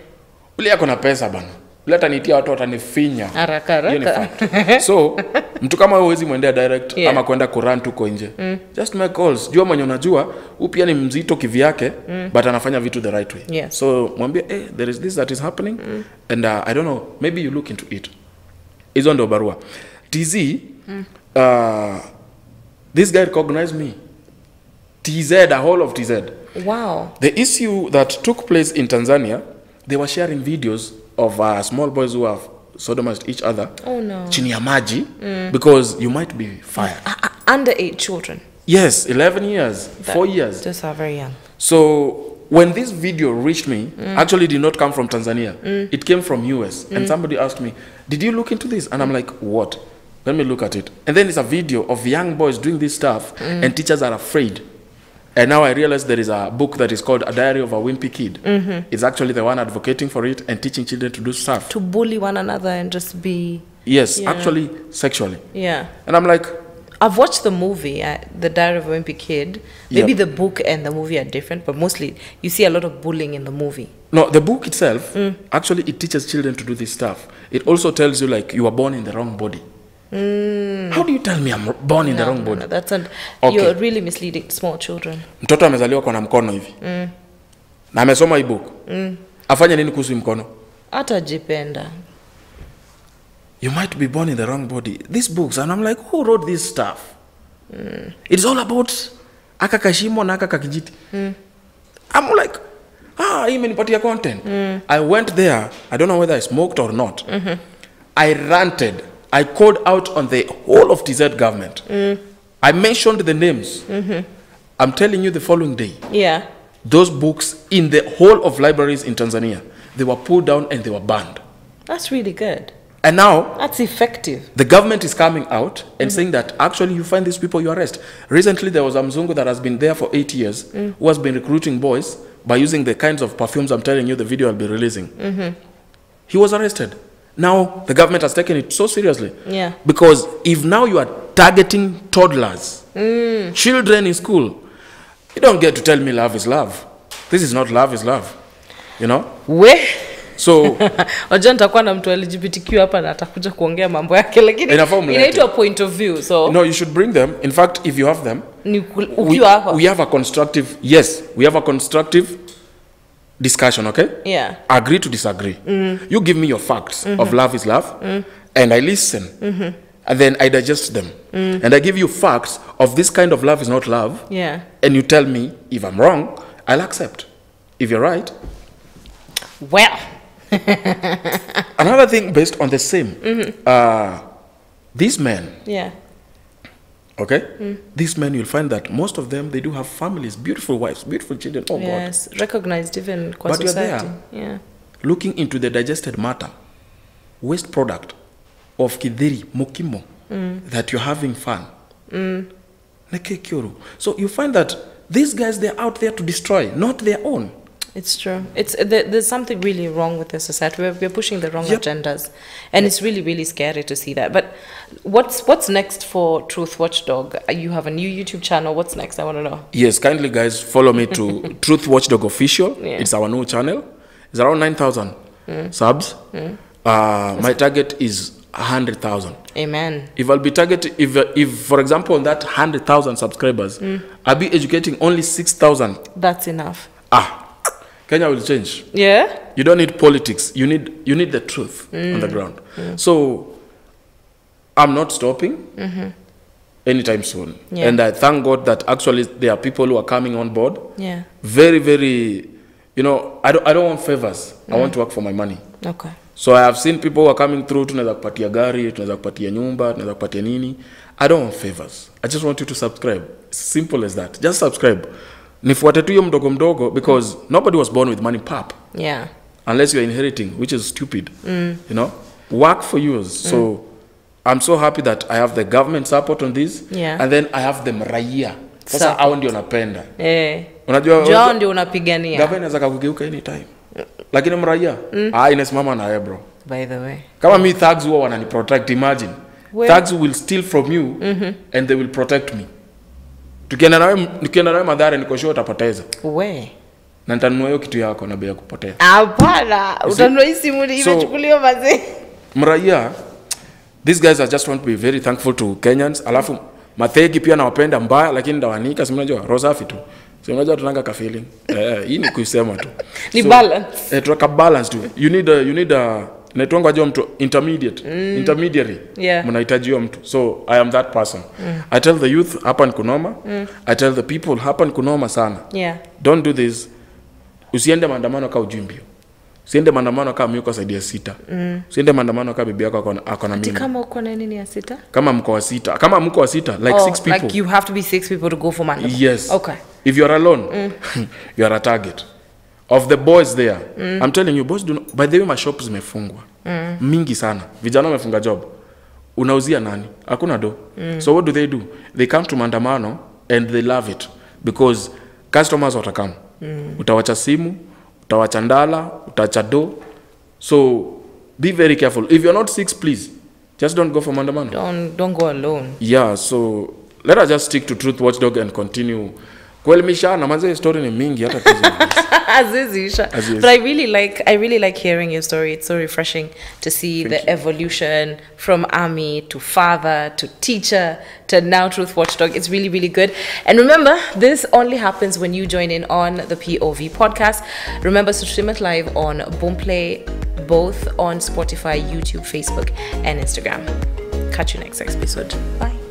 ule yako na pesa bana ule atanitia watu watanifinya haraka haraka so mtu kama wewe huwezi mwendea direct Yeah. ama kwenda kuran tuko nje mm. just make calls jua mwenye unajua huu pia ni mzito kivyake mm. but anafanya vitu the right way yeah. so mwambie hey, there is this that is happening mm. and uh, i don't know maybe you look into it hizo ndio barua tz mm. uh, this guy recognized me tz a whole of tz wow the issue that took place in Tanzania, they were sharing videos of uh, small boys who have sodomized each other Oh, no. chini ya maji because you might be fired. uh, uh, underage children Yes, 11 years, 4 years. just are very young So when this video reached me, actually did not come from Tanzania. It came from US. And somebody asked me, "Did you look into this?" And I'm like, "What?" Let me look at it. And then it's a video of young boys doing this stuff, and teachers are afraid. And now I realize there is a book that is called A Diary of a Wimpy Kid. It's actually the one advocating for it and teaching children to do stuff. to bully one another and just be Yes, Yeah. actually sexually. yeah And I'm like, I've watched the movie, uh, The Diary of a Wimpy Kid. Maybe Yeah. the book and the movie are different, but mostly you see a lot of bullying in the movie. no, the book itself, actually it teaches children to do this stuff. It also tells you like you were born in the wrong body. How do you tell me I'm born in the wrong body? no, that's an, Okay. You're really misleading small children. mtoto amezaliwa kwa na mkono hivi mm. na amesoma hii book mm. afanye nini kuhusu mkono Hata jipenda. you might be born in the wrong body these books and i'm like who wrote this stuff mm. it's all about aka kashimo na aka kakijiti mm. i'm like ah imenipatia content mm. i went there i don't know whether i smoked or not mm-hmm. i ranted i called out on the whole of tz government mm. i mentioned the names mm-hmm. i'm telling you the following day Yeah. those books in the whole of libraries in Tanzania, they were pulled down and they were banned. That's really good. And now That's effective. the government is coming out and saying that actually you find these people, you arrest. Recently, there was a Mzungu that has been there for eight years who has been recruiting boys by using the kinds of perfumes I'm telling you the video I'll be releasing. He was arrested. Now the government has taken it so seriously. Yeah. Because if now you are targeting toddlers, mm. children in school, you don't get to tell me love is love. This is not love is love. You know? We So wajua nitakuwa na mtu LGBTQ hapa na atakuja kuongea mambo yake lakini inaitwa point of view so no, you should bring them. In fact, if you have them, ni we, ukiwa hapa we have a constructive yes, we have a constructive discussion, okay? yeah Agree to disagree. Mm-hmm. You give me your facts of mm-hmm. love is love, mm-hmm. and I listen. And then I digest them. Mm. And I give you facts of this kind of love is not love. yeah And you tell me if I'm wrong, I'll accept. If you're right, well another thing based on the same. Uh, these men, yeah Okay? Mm. These men, you'll find that most of them, they do have families, beautiful wives, beautiful children. Oh, yes. God. yes, recognized even But you're there. Yeah. Looking into the digested matter, waste product of Kidiri, Mukimo, mm. that you're having fun. Mm. So you find that these guys, they're out there to destroy, not their own. It's true. It's there, there's something really wrong with the society. We're, we're pushing the wrong Yep. agendas, and it's really really scary to see that. But what's what's next for Truth Watchdog? Uh, You have a new YouTube channel. What's next? I want to know. Yes, kindly guys follow me to Truth Watchdog Official. Yeah. It's our new channel. It's around 9,000 subs. Uh, my target is 100,000. Amen. If I'll be targeting, if, if for example, on that 100,000 subscribers, I'll be educating only 6,000. That's enough. Ah, Kenya will change. Yeah. You don't need politics. You need you need the truth mm. on the ground. Mm. So I'm not stopping mm -hmm. anytime soon. Yeah. And I thank God that actually there are people who are coming on board. Yeah. Very, very, you know, I don't, I don't want favors. I want to work for my money. Okay. So I have seen people who are coming through, tunaweza kupatia gari, tunaweza kupatia nyumba, tunaweza kupatia nini. I don't want favors. I just want you to subscribe. Simple as that. Just subscribe. Nifuate tu hiyo mdogo mdogo because mm. nobody was born with money pap Yeah. unless you're inheriting, which is stupid. mm. You know, work for yours. So I'm so happy that I have the government support on this, Yeah. and then I have them raia Sasa au hao ndio napenda. Eh. Unajua Jao ndio unapigania. gavana anytime, lakini mraia mm. ah, inasimama na wewe bro. By the way. Kama mi thugs huwa wanani protect, imagine Well- thugs will steal from you mm -hmm. and they will protect me. Tukienda nawe tukienda nawe madhara, niko sure utapoteza We. na nitanunua hiyo kitu yako na bei ya kupotea. Hapana. Utanunua hii simu So- imechukuliwa mazee. mraia these guys are just want to be very thankful to kenyans alafu mathegi pia nawapenda mbaya lakini ndawanika simnajua rosafi safi tu simnajua tunanga ka feeling eh, hii ni kuisema tu Ni balance. eh, tunaka balance tu you need a, you need a naitwanga jua mtu intermediate mm. intermediary Yeah. mnahitaji hiyo mtu so i am that person mm. i tell the youth hapa nikunoma mm. i tell the people hapa nikunoma sana Yeah. don't do this usiende maandamano kaa ujui mbio usiende maandamano kaa miuko ya sita mm. usiende maandamano kaa bibi yako akona ako Ati kama uko na nini ya sita? kama mko wa sita kama mko wa sita like oh, six people like you have to be six people to go for man. yes Okay. if you are alone mm. you are a target of the boys there mm. i'm telling you boys do not, by the way mashop zimefungwa. Mingi sana. Vijana wamefunga job. Unauzia nani? Hakuna do mm. so what do they do? They come to maandamano and they love it because customers watakam. Utawacha simu utawacha ndala utawacha do so be very careful. If you're not six please just don't go for maandamano. Don't don't go alone. yeah so let us just stick to truth watchdog and continue kuelimishana manze story ni mingi hata tuzi Azizisha. Aziz. But I really like I really like hearing your story. It's so refreshing to see the evolution from army to father to teacher to now truth watchdog. It's really really good. And remember, this only happens when you join in on the POV podcast. Remember to stream it live on Boomplay, both on Spotify, YouTube, Facebook, and Instagram. Catch you next episode. Bye.